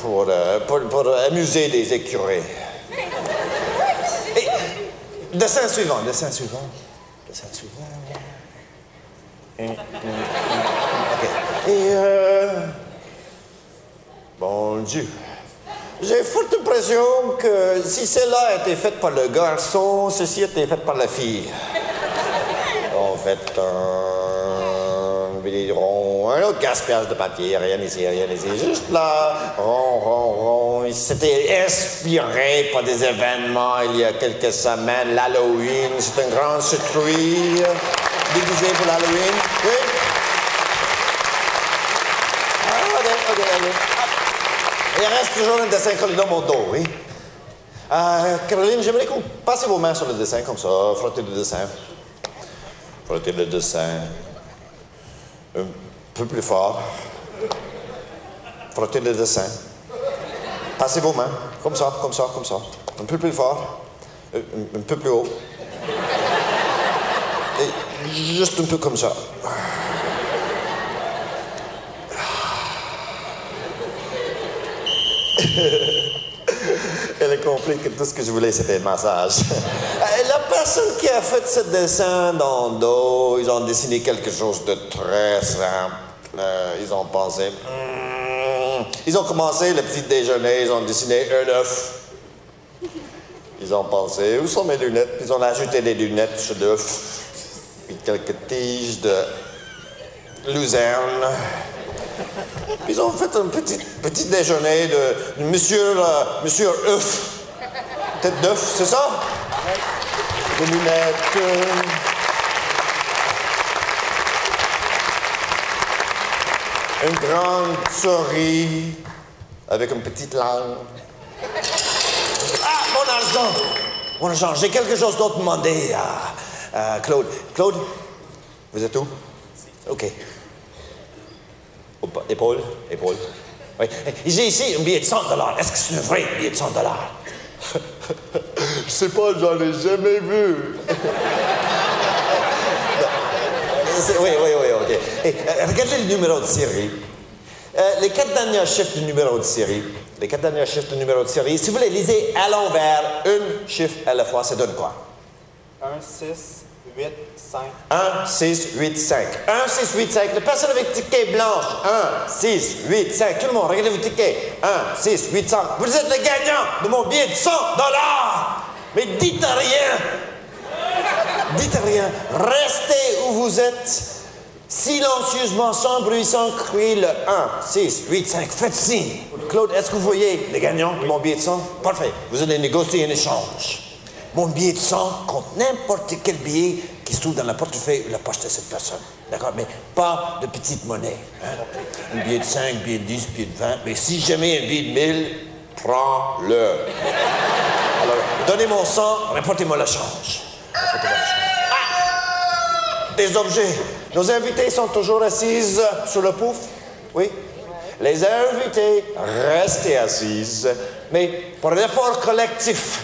pour, euh, pour amuser les écureuils. Dessin suivant, dessin suivant. Dessin suivant. Hum, hum. OK. Et euh, Bon Dieu. J'ai forte impression que si celle-là a été faite par le garçon, ceci a été fait par la fille. En fait, un un autre gaspillage de papier, rien ici, rien ici, juste là, rond, rond, rond. Il s'était inspiré par des événements il y a quelques semaines, l'Halloween, c'est un grand citrouille déguisé pour l'Halloween. Oui? Ah. Il reste toujours un dessin collé dans mon dos, oui. Euh, Caroline, j'aimerais que vous passiez vos mains sur le dessin comme ça. Frottez le dessin. Frottez le dessin. Peu plus fort. Frottez le dessin. Passez vos mains. Comme ça, comme ça, comme ça. Un peu plus fort. Euh, un, un peu plus haut. Et juste un peu comme ça. Compris que tout ce que je voulais, c'était un massage. Euh, La personne qui a fait ce dessin dans le dos, ils ont dessiné quelque chose de très simple. Euh, ils ont pensé... Hmm. Ils ont commencé le petit déjeuner, ils ont dessiné un œuf. Ils ont pensé, où sont mes lunettes? Ils ont ajouté des lunettes sur l'œuf. Puis quelques tiges de luzerne. Ils ont fait un petit, petit déjeuner de, de monsieur, euh, monsieur œuf. Tête d'œuf, c'est ça? Des lunettes. euh. Une grande souris avec une petite langue. Ah, mon argent! Mon argent, j'ai quelque chose d'autre à demander à, à Claude. Claude, vous êtes où? OK. Épaule, épaule. Oui. J'ai ici un billet de 100 Est-ce que c'est un vrai billet de 100 Je sais pas, j'en ai jamais vu. Oui, oui, oui, OK. Et, euh, regardez le numéro de série. Euh, les quatre derniers chiffres du numéro de série. Les quatre derniers chiffres du numéro de série. Si vous les lisez à l'envers, un chiffre à la fois, ça donne quoi? 1, 6, 8, 5. 1, 6, 8, 5. 1, 6, 8, 5. La personne avec ticket blanche. 1, 6, 8, 5. Tout le monde, regardez vos tickets. 1, 6, 8, 5. Vous êtes le gagnant de mon billet de 100 dollars. Mais dites rien. Dites rien. Restez où vous êtes. Silencieusement, sans bruit, sans cri, le 1, 6, 8, 5. Faites signe. Claude, est-ce que vous voyez les gagnants de mon billet de 100? Parfait. Vous allez négocier un échange. Mon billet de 100 compte n'importe quel billet qui se trouve dans le portefeuille ou la poche de cette personne. D'accord? Mais pas de petite monnaie. hein? Un billet de 5, un billet de 10, un billet de 20. Mais si jamais un billet de 1000, prends-le. Alors, donnez mon 100, rapportez-moi le change. Rapportez-moi change. Ah! Des objets. Nos invités sont toujours assises sur le pouf. Oui? Les invités, restez assises, mais pour un effort collectif.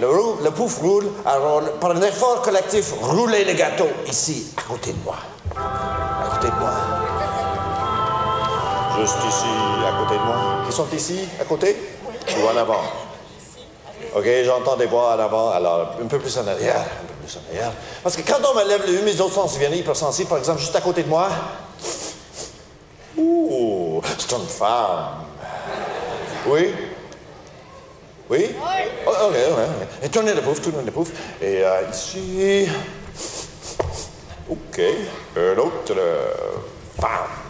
Le, le pouf roule, alors par un effort collectif, roulez le gâteau ici, à côté de moi. À côté de moi. Juste ici, à côté de moi. Ils sont ici, à côté? Ou en avant? OK, j'entends des voix en avant, alors un peu plus en arrière, un peu plus en arrière. Parce que quand on me lève le hume, mes autres sens viennent hypersensibles, par exemple, juste à côté de moi. Ouh, c'est une femme. Oui? Oui? Oh, OK, ouais, ouais. Et tournez le pouf, tournez le pouf. Et euh, ici. OK. Une autre euh, femme.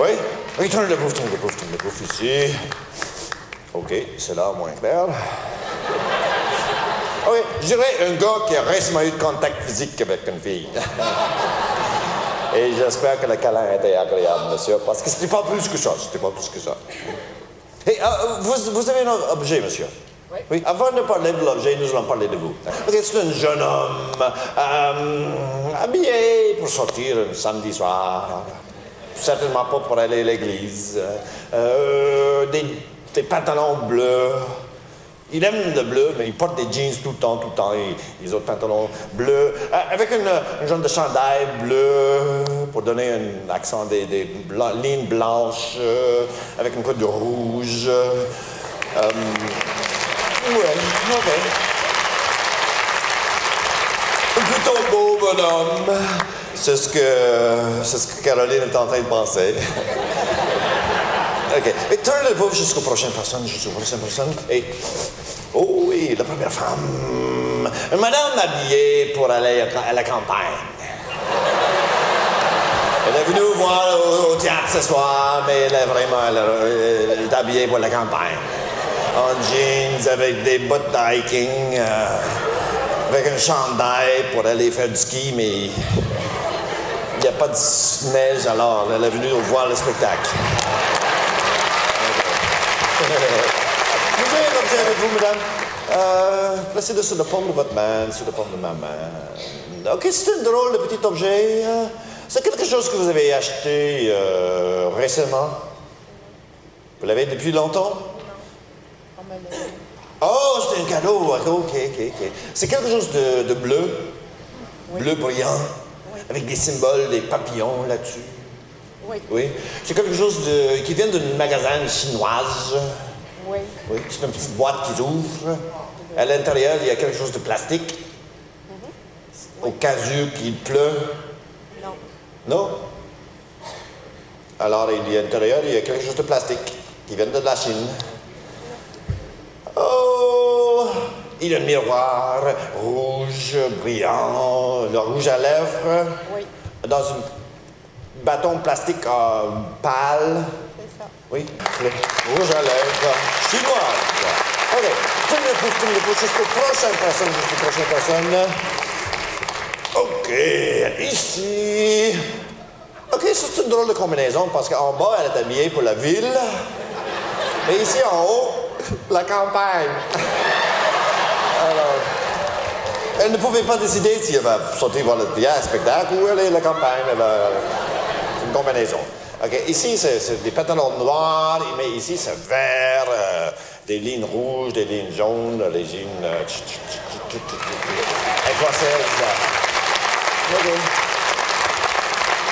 Oui? Oui, tournez le pouf, tournez le pouf, tournez le pouf ici. OK, c'est là, moins clair. Oui, je dirais un gars qui a récemment eu de contact physique avec une fille. Et j'espère que le câlin était agréable, monsieur, parce que c'était pas plus que ça, c'était pas plus que ça. Et, euh, vous, vous avez un objet, monsieur? Oui. Avant de parler de l'objet, nous allons parler de vous. C'est un jeune homme euh, habillé pour sortir un samedi soir. Certainement pas pour aller à l'église. Euh, des, des pantalons bleus. Il aime le bleu, mais il porte des jeans tout le temps, tout le temps, et les autres pantalons bleus, euh, avec une, un genre de chandail bleu pour donner un accent des, lignes blanches, euh, avec une cote de rouge. Euh, ouais, ok. Un plutôt beau bonhomme. C'est ce c'est ce que Caroline est en train de penser. Et tourne le pauvre jusqu'aux prochaines personnes, jusqu'aux prochaines personnes. Et. Oh oui, la première femme. Madame habillée pour aller à la campagne. Elle est venue voir au, théâtre ce soir, mais elle est vraiment habillée pour la campagne. En jeans, avec des bottes de hiking, euh, avec un chandail pour aller faire du ski, mais il n'y a pas de neige, alors elle est venue voir le spectacle. Vous avez un objet avec vous, madame? Euh, placez-le sur le paume de votre main, sur le paume de ma main. OK, c'est un drôle de petit objet. euh, c'est quelque chose que vous avez acheté euh, récemment. Vous l'avez depuis longtemps? Oh, c'est un cadeau. Ok, ok, ok. C'est quelque chose de, de bleu. Bleu brillant. Avec des symboles, des papillons là-dessus. Oui. Oui. C'est quelque chose de, qui vient d'une magasin chinoise. Oui. Oui. C'est une petite boîte qui s'ouvre. À l'intérieur, il y a quelque chose de plastique. Au cas où qu'il pleut. Non. Non? Alors, il y a à l'intérieur, il y a quelque chose de plastique qui vient de la Chine. Oh! Il y a un miroir rouge, brillant, le rouge à lèvres, Oui. dans un bâton plastique euh, pâle. C'est ça. Oui, rouge à lèvres chinois. OK. Tourne le pouce, tourne le pouce jusqu'au prochaine personne, jusqu'au prochaine personne. OK. Ici. OK, ça, c'est une drôle de combinaison parce qu'en bas, elle est habillée pour la ville. Mais ici, en haut, la campagne. Alors, elle ne pouvait pas décider si elle va sortir voir le spectacle ou aller à la campagne. Elle va- combinaison. OK, ici, c'est des pantalons noirs, mais ici, c'est vert, euh, des lignes rouges, des lignes jaunes, des lignes euh, écossaises.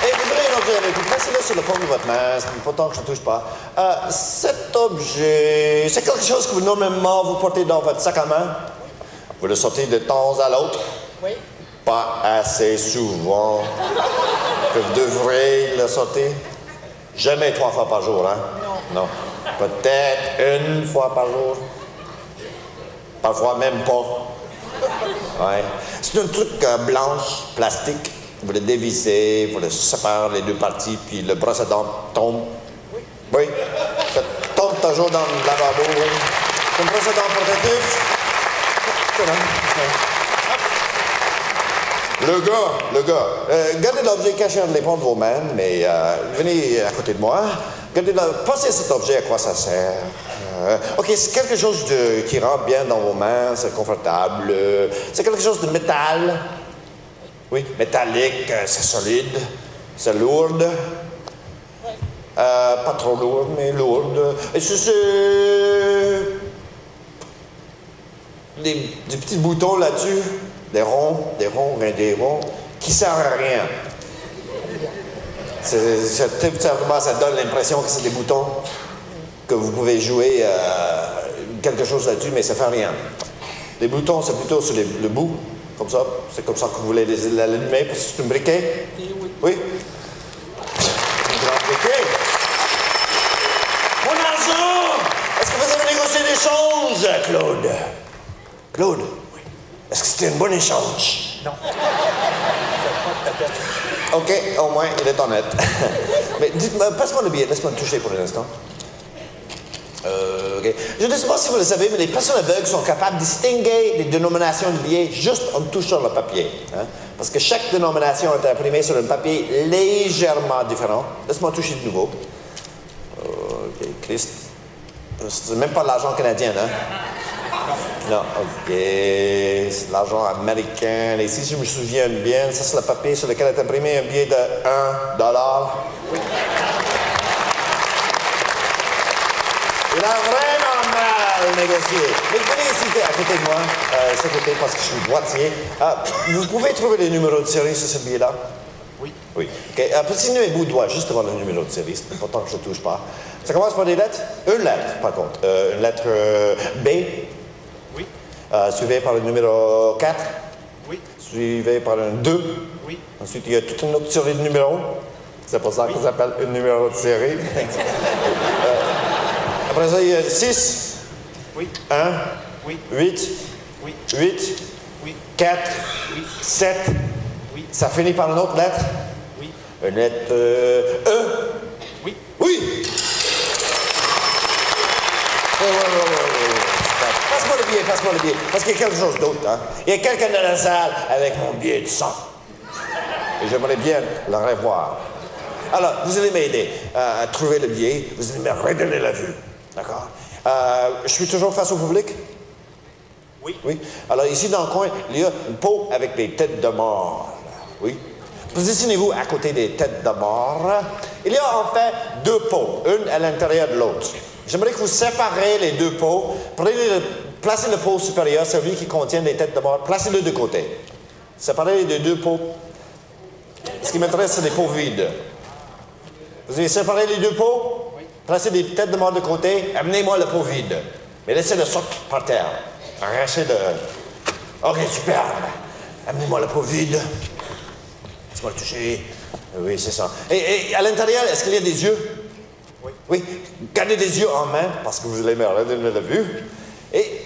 Et vous aurez un objet avec vous. Placez-le sur le pont de votre main, c'est important que je ne touche pas. Euh, cet objet, c'est quelque chose que vous, normalement vous portez dans votre sac à main? Vous le sortez de temps à l'autre? Oui. Pas assez souvent que vous devrez le sortir. Jamais trois fois par jour, hein? Non. Peut-être une fois par jour. Parfois même pas. Ouais. C'est un truc euh, blanche, plastique. Vous le dévissez, vous le séparez les deux parties, puis le brosse à dents tombe. Oui. Ça tombe toujours dans le lavabo. oui. C'est un brosse à dents portatif. Le gars, le gars, euh, gardez l'objet caché entre les paumes de vos mains, mais euh, venez à côté de moi. Gardez-le, passez cet objet, à quoi ça sert. Euh, OK, c'est quelque chose de, qui rentre bien dans vos mains, c'est confortable. c'est quelque chose de métal. Oui, métallique, c'est solide, c'est lourde. Euh, pas trop lourde, mais lourde. Et c'est des, des petits boutons là-dessus, des ronds, des ronds, des ronds, qui servent à rien. Tout simplement, ça donne l'impression que c'est des boutons, que vous pouvez jouer euh, quelque chose là-dessus, mais ça fait rien. Les boutons, c'est plutôt sur le bout, comme ça. C'est comme ça que vous voulez l'allumer, parce que c'est un briquet. Oui. Un grand briquet. Mon argent! Est-ce que vous avez négocié l'échange, Claude? Claude? Est-ce que c'était un bon échange? Non. OK, au moins, il est honnête. Mais dites-moi, passe-moi le billet, laisse-moi le toucher pour un instant. Euh, OK. Je ne sais pas si vous le savez, mais les personnes aveugles sont capables de distinguer les dénominations de billets juste en touchant le papier. hein. Parce que chaque dénomination est imprimée sur un papier légèrement différent. Laisse-moi toucher de nouveau. OK, Christ. C'est même pas de l'argent canadien, hein? Non, OK. C'est de l'argent américain. Et si je me souviens bien, ça, c'est le papier sur lequel est imprimé un billet de 1 dollar. Il a vraiment mal négocié. Mais ici, à côté de moi, euh, ce côté, parce que je suis droitier. Ah, vous pouvez trouver le numéro de série sur ce billet-là? Oui. Oui. OK. Euh, Positionnez mes bouts de doigts juste devant le numéro de série. C'est important que je ne touche pas. Ça commence par des lettres? Une lettre, par contre. Euh, une lettre euh, B, Oui. euh, suivie par le numéro 4, Oui. suivi par un 2. Oui. Ensuite, il y a toute une autre série de numéros. C'est pour ça qu'on s'appelle un numéro de série. Euh, après ça, il y a 6, Oui. 1, Oui. 8, Oui. 8, Oui. 4, Oui. 7. Oui. Ça finit par une autre lettre. Oui. Une lettre euh, E. Oui. Oui! Ouais, ouais, ouais, ouais, ouais. Passe-moi le billet, passe-moi le billet. Parce qu'il y a quelque chose d'autre, hein. Il y a quelqu'un dans la salle avec mon billet de sang. Et j'aimerais bien le revoir. Alors, vous allez m'aider euh, à trouver le billet. Vous allez me redonner la vue. D'accord? Euh, je suis toujours face au public? Oui. Oui. Alors, ici, dans le coin, il y a une peau avec des têtes de mort. Oui. Positionnez-vous à côté des têtes de mort? Il y a en fait deux peaux, une à l'intérieur de l'autre. J'aimerais que vous séparez les deux peaux. Prenez le placez le pot supérieur, celui qui contient les têtes de mort, placez-le de côté. Séparez les deux pots. Ce qui m'intéresse, c'est les pots vides. Vous avez séparé les deux pots? Placez les têtes de mort de côté, amenez-moi le pot vide. Mais laissez le socle par terre. Arrachez de. Ok, superbe. Amenez-moi le pot vide. Laisse-moi le toucher. Oui, c'est ça. Et, et à l'intérieur, est-ce qu'il y a des yeux? Oui. Oui. Gardez les yeux en main, parce que vous mettez de la vue. Et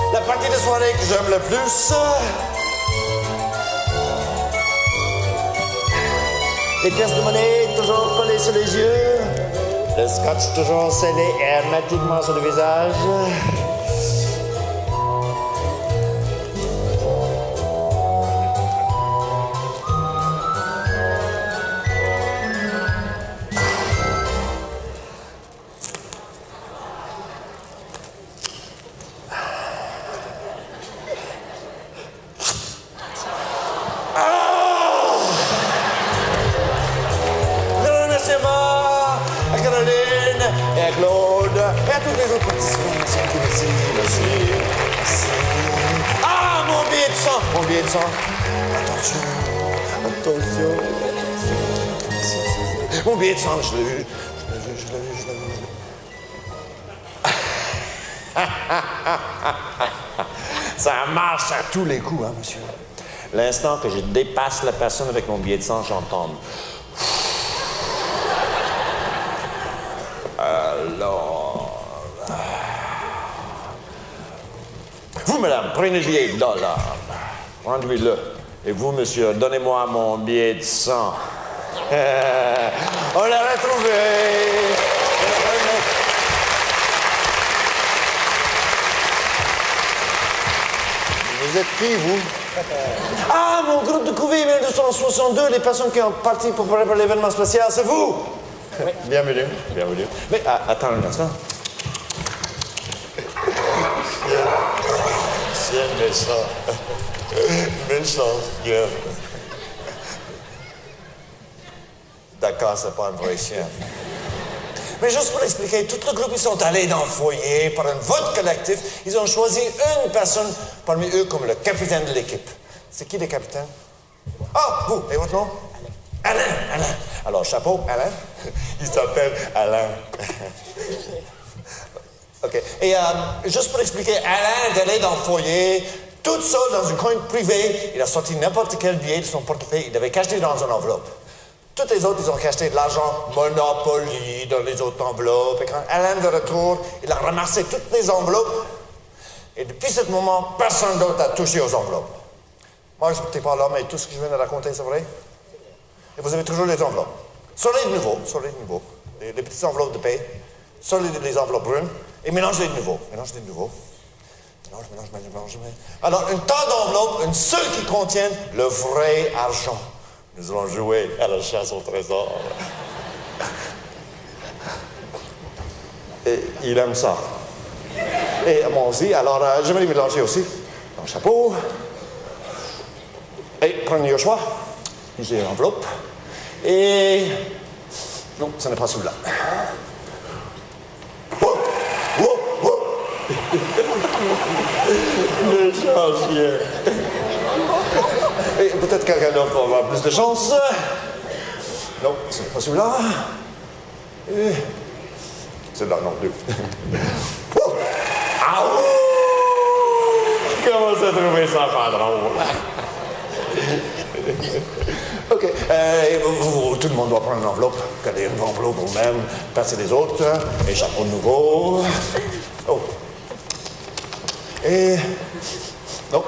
Partie de soirée que j'aime le plus. Les pièces de monnaie toujours collées sur les yeux. Le scotch toujours scellé hermétiquement sur le visage. Ça marche à tous les coups, hein, monsieur. L'instant que je dépasse la personne avec mon billet de sang, j'entends. Alors. Vous, madame, prenez le billet de dollar. Rendez-le. Et vous, monsieur, donnez-moi mon billet de sang. On l'a retrouvé. Vous êtes qui, vous? Ah, mon groupe de couvée 1262, les personnes qui ont parti pour préparer l'événement spécial, c'est vous? Bienvenue. Bienvenue. Mais ah, attends un instant. Chien méchant. méchant chien. D'accord, c'est pas un vrai chien. Mais juste pour expliquer, tout le groupe, ils sont allés dans le foyer par un vote collectif. Ils ont choisi une personne parmi eux comme le capitaine de l'équipe. C'est qui le capitaine? Ah, vous, et votre nom? Alain. Alain, Alain. Alors, chapeau, Alain. Il s'appelle Alain. OK. Et euh, juste pour expliquer, Alain est allé dans le foyer, tout seul dans un coin privé. Il a sorti n'importe quel billet de son portefeuille. Il l'avait caché dans une enveloppe. Tous les autres, ils ont caché de l'argent Monopoly dans les autres enveloppes. Et quand Alain de retour, il a ramassé toutes les enveloppes. Et depuis ce moment, personne d'autre a touché aux enveloppes. Moi, je n'étais pas là, mais tout ce que je viens de raconter, c'est vrai? Et vous avez toujours les enveloppes. Sortez de nouveau, sortez de nouveau. Les, petites enveloppes de paix. Sortez les enveloppes brunes et mélangez de nouveau. Mélangez de nouveau. Mélange, mélange. mélange. Alors, une tas d'enveloppes, une seule qui contient le vrai argent. Nous allons jouer à la chasse au trésor. Et il aime ça. Et moi aussi, alors euh, je vais les mélanger aussi. Le chapeau. Et prenez au choix. J'ai l'enveloppe. Et. Non, ce n'est pas celui-là. Oh, oh, oh. Le chien. Peut-être quelqu'un d'autre va avoir plus de chance. Non, ce n'est pas celui-là. Et... Celui-là non plus. Oh! Ah! Comment ça trouvé ça pas drôle? OK. Euh, tout le monde doit prendre une enveloppe. Gardez une enveloppe vous-même. Passez les autres. Et chapeau nouveau. Oh. Et. Non.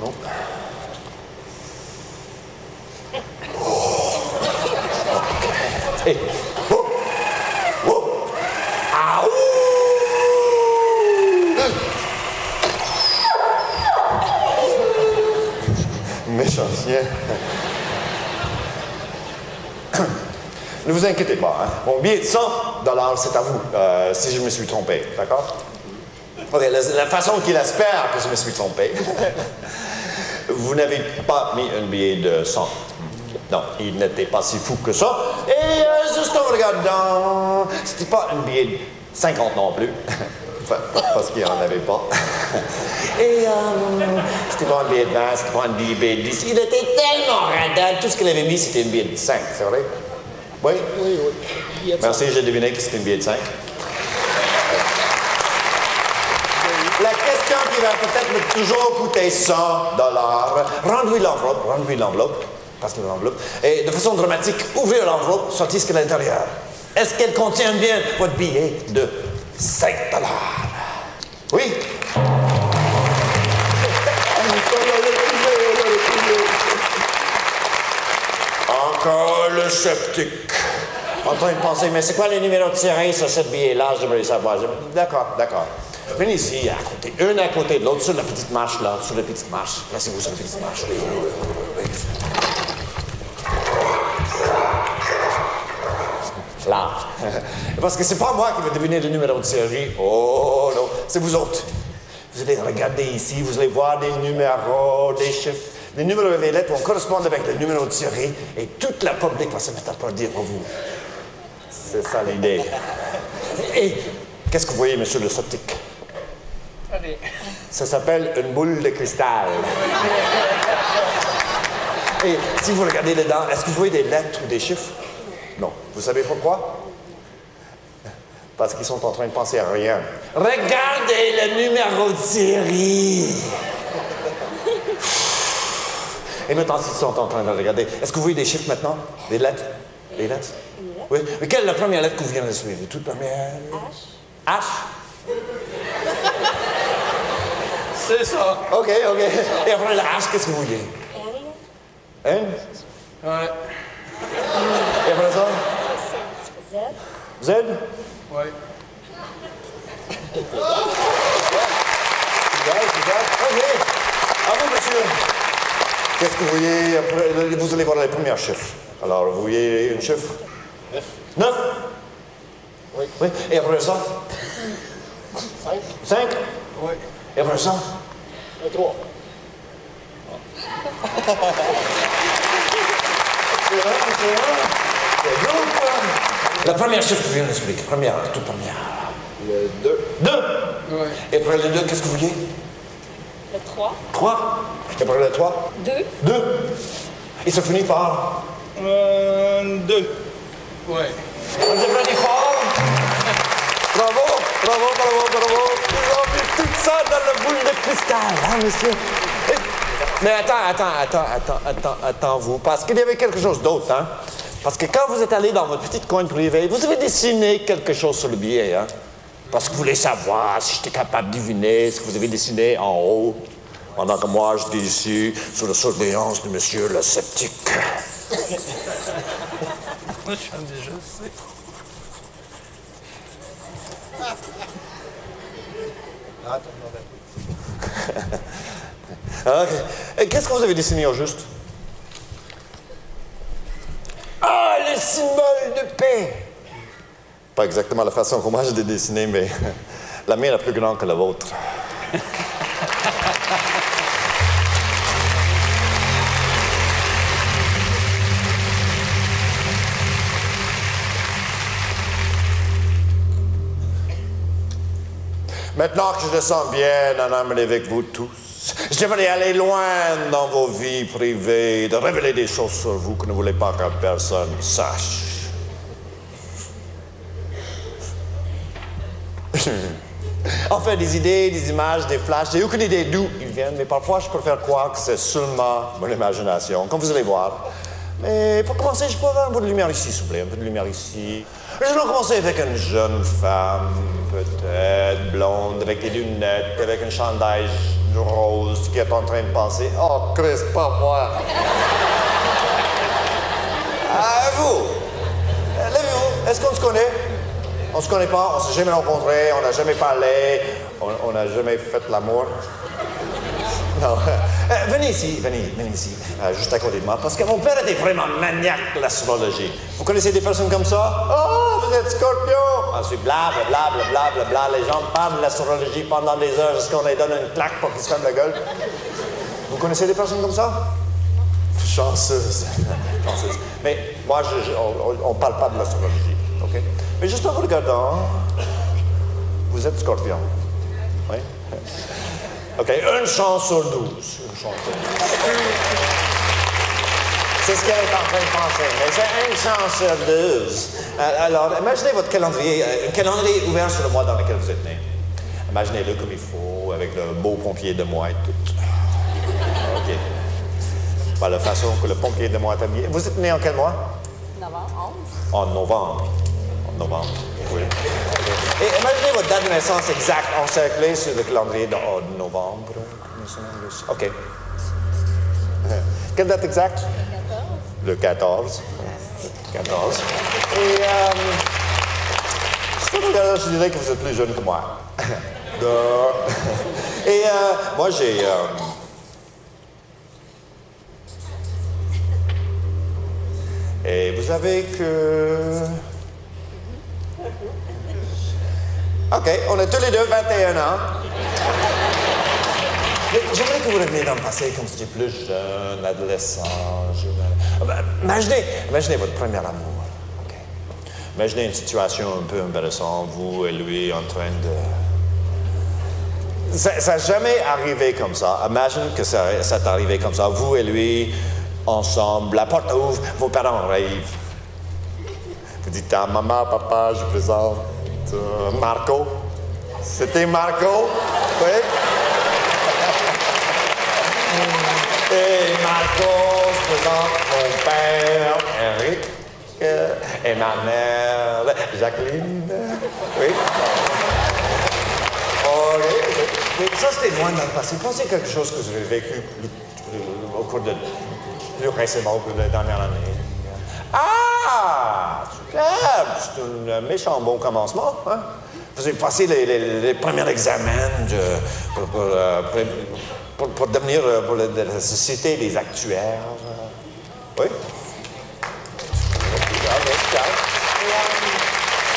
Non. Eh, Méchant chien. ne vous inquiétez pas. Hein. Mon billet de 100 dollars, c'est à vous, euh, si je me suis trompé. D'accord? La, la façon qu'il espère que je me suis trompé. vous n'avez pas mis un billet de 100 non, il n'était pas si fou que ça. Et euh, juste en regardant, c'était pas un billet de 50 non plus. Enfin, parce qu'il n'y en avait pas. Et euh, c'était pas un billet de 20, c'était pas un billet de 10. Il était tellement radin, tout ce qu'il avait mis, c'était un billet de 5, c'est vrai? Oui? Oui, oui. Merci, j'ai deviné que c'était un billet de 5. La question qui va peut-être me toujours coûter 100 dollars, rends-lui l'enveloppe, rends-lui l'enveloppe, passe-lui l'enveloppe, et de façon dramatique, ouvrez l'enveloppe, sortez ce qu'il y a à l'intérieur. Est-ce qu'elle contient bien votre billet de 5 dollars? Oui? Encore le sceptique. En train de penser, mais c'est quoi les numéros de série sur ce billet-là? J'aimerais le savoir. Je- D'accord, d'accord. Venez ici, à côté, un à côté de l'autre, sur la petite marche, là, sur la petite marche. Placez-vous sur la petite marche. Là. Parce que c'est pas moi qui vais deviner le numéro de série. Oh non, c'est vous autres. Vous allez regarder ici, vous allez voir des numéros, des chiffres. Les numéros et les lettres vont correspondre avec le numéro de série et toute la public va se mettre à applaudir pour vous. C'est ça l'idée. Et qu'est-ce que vous voyez, monsieur le sceptique? Ça s'appelle une boule de cristal. Et si vous regardez dedans, est-ce que vous voyez des lettres ou des chiffres? Non. Vous savez pourquoi? Parce qu'ils sont en train de penser à rien. Regardez le numéro de série. Et maintenant, s'ils sont en train de regarder, est-ce que vous voyez des chiffres maintenant? Des lettres? Des lettres? Oui. Mais quelle est la première lettre que vous venez de suivre? La toute première? H. H? C'est ça. OK, OK. Et après la H, qu'est-ce que vous voyez? N? Ouais. Et après ça? Z. Z? Ouais. OK. À vous, monsieur. Qu'est-ce que vous voyez après? Vous allez voir les premiers chiffres. Alors, vous voyez un chiffre? Neuf. Neuf? Oui. Oui. Et après ça? Cinq. Cinq? Ouais. Et après ça? Un trois. C'est vrai, c'est vrai. C'est bon, quoi. La première chiffre que vient d'expliquer. Première, la toute première. Le deux. Deux. Ouais. Et après le deux, qu'est-ce que vous voyez? Le 3, Trois. Et après le trois? 2, Deux. Et ça finit par? Un deux. Ouais. On vous applaudit fort. Bravo, bravo, bravo, bravo. Ont mis tout ça dans le boule de cristal, hein, monsieur? Et- Mais attends, attends, attends, attends, attends, attends, vous, parce qu'il y avait quelque chose d'autre, hein? Parce que quand vous êtes allé dans votre petite coin privé, vous avez dessiné quelque chose sur le billet, hein? Parce que vous voulez savoir si j'étais capable de deviner ce que vous avez dessiné en haut, pendant que moi, j'étais ici, sous la surveillance de monsieur le sceptique. Moi, je suis déjà sais. Ah, Et qu'est-ce que vous avez dessiné au juste? Ah, le symbole de paix! Pas exactement la façon que moi je dessiné, mais la mienne est plus grande que la vôtre. Maintenant que je le sens bien en harmonie avec vous tous, j'aimerais aller loin dans vos vies privées, de révéler des choses sur vous que ne voulez pas que personne sache. Enfin, des idées, des images, des flashs, j'ai aucune idée d'où ils viennent, mais parfois je préfère croire que c'est seulement mon imagination, comme vous allez voir. Mais pour commencer, je peux avoir un peu de lumière ici, s'il vous plaît, un peu de lumière ici. Je vais commencer avec une jeune femme, peut-être blonde, avec des lunettes, avec un chandail rose, qui est en train de penser Oh, Chris, pas moi. À vous. Euh, Levez-vous. Est-ce qu'on se connaît? On se connaît pas, on s'est jamais rencontrés, on n'a jamais parlé, on n'a jamais fait l'amour. Non. Euh, venez ici, venez, venez ici, euh, juste à côté de moi, parce que mon père était vraiment maniaque de l'astrologie. Vous connaissez des personnes comme ça? Oh, vous êtes scorpion! Ensuite, blabla, blabla, blabla, bla, les gens parlent de l'astrologie pendant des heures jusqu'à qu'on les donne une claque pour qu'ils se ferment la gueule. Vous connaissez des personnes comme ça? Chanceuse. Chanceuse. Mais moi, je- on ne parle pas de l'astrologie, OK? Mais juste en vous regardant, vous êtes scorpion. Oui? OK, une chance sur douze. C'est ce qu'elle est en train de penser, mais c'est une chance sur. Euh, Alors, imaginez votre calendrier, euh, un calendrier ouvert sur le mois dans lequel vous êtes né. Imaginez-le comme il faut, avec le beau pompier de mois et tout. OK. Pas la façon que le pompier de mois est habillé. Vous êtes né en quel mois? Novembre, 11. En novembre. En novembre, oui. Et imaginez votre date de naissance exacte encerclée sur le calendrier de, oh, novembre. OK. Quelle date exacte? Le 14. 14. Et, euh, je dirais que vous êtes plus jeune que moi. Et euh, moi, j'ai... euh, Et vous avez que... OK, on est tous les deux 21 ans. J'aimerais que vous reveniez dans le passé comme si étiez plus jeune, adolescent, jeune. Ah Imaginez, imaginez votre premier amour. OK? Imaginez une situation un peu embarrassante, vous et lui en train de... Ça n'a jamais arrivé comme ça. Imagine que ça, ça arrivé comme ça. Vous et lui, ensemble, la porte ouvre, vos parents rêvent. Vous dites à maman, papa, je présente euh, Marco. C'était Marco, oui? Et Marco se présente mon père, Eric, euh, et ma mère, Jacqueline. Oui. Ok. Mais ça, c'était loin dans le passé. Pensez quelque chose que vous avez vécu plus- au cours de plus récemment, au cours de la dernière année. Ah! C'est un méchant bon commencement. Hein? Vous avez passé les, premiers examens de- pour, pour, euh, pour- pour devenir euh, pour la, de la société des actuaires. Oui? Euh,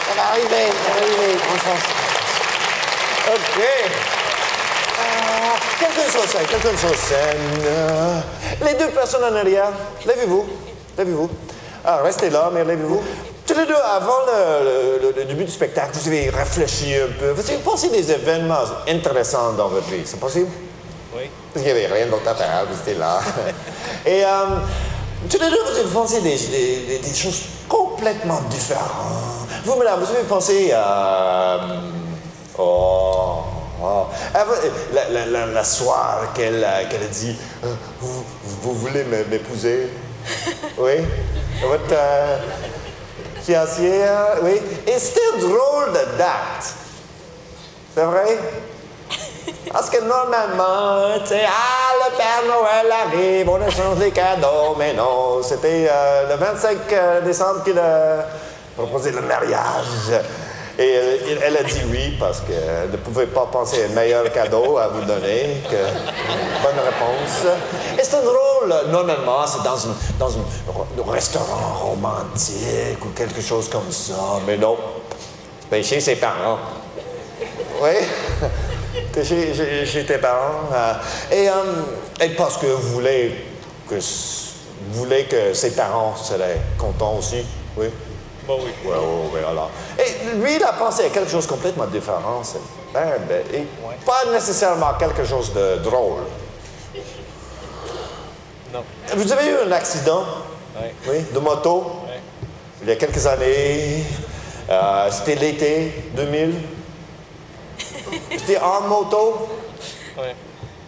Ça va arriver, ça va arriver. Franchement, OK. Ah, quelqu'un sur scène, quelqu'un sur scène. Euh, les deux personnes en arrière, levez-vous, levez-vous. Ah, restez là, mais levez-vous. Tous les deux, avant le, le- le début du spectacle, vous avez réfléchi un peu. Vous avez pensé des événements intéressants dans votre vie. C'est possible? Oui. Parce qu'il n'y avait rien d'autre à faire, vous étiez là. Et euh, tous les deux, vous avez pensé des, des- choses complètement différentes. Vous, madame, vous avez pensé à... euh, oh, oh, vo- la, la, la, la soirée qu'elle a, qu'elle a dit euh, vous, vous voulez m'épouser? Oui Votre euh, fiancé, euh, oui Et c'était drôle de date. C'est vrai? Parce que normalement, tu sais, ah, le Père Noël arrive, on échange des cadeaux, mais non, c'était euh, le 25 euh, décembre qu'il a proposé le mariage. Et elle, elle a dit oui parce qu'elle ne pouvait pas penser à un meilleur cadeau à vous donner que bonne réponse. Et c'est drôle, normalement, c'est dans, un, dans un restaurant romantique ou quelque chose comme ça, mais non, ben, chez ses parents. Oui. Chez tes parents. euh, et, euh, et parce que vous voulez que, voulez que ses parents seraient contents aussi. Oui? Bon, oui. Oui, oui, oui, alors. Et lui, il a pensé à quelque chose de complètement différent. c'est- ben, ben, et Pas nécessairement quelque chose de drôle. Non. Vous avez eu un accident, Oui. de moto, il y a quelques années. Euh, C'était l'été 2000. C'était en moto. Oui.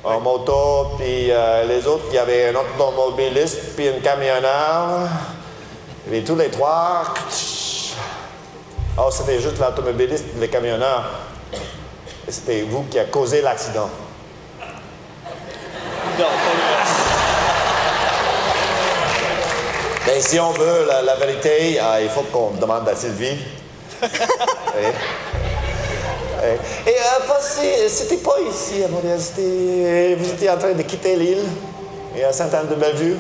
en moto, puis euh, les autres, il y avait un automobiliste, puis un camionneur. Et tous les trois. Oh, c'était juste l'automobiliste et le camionneur. Et c'était vous qui a causé l'accident. Non. Mais si on veut la, la vérité, euh, il faut qu'on demande à Sylvie. Oui. Et euh, c'était pas ici à Montréal, c'était- vous étiez en train de quitter l'île et à Sainte-Anne-de-Bellevue.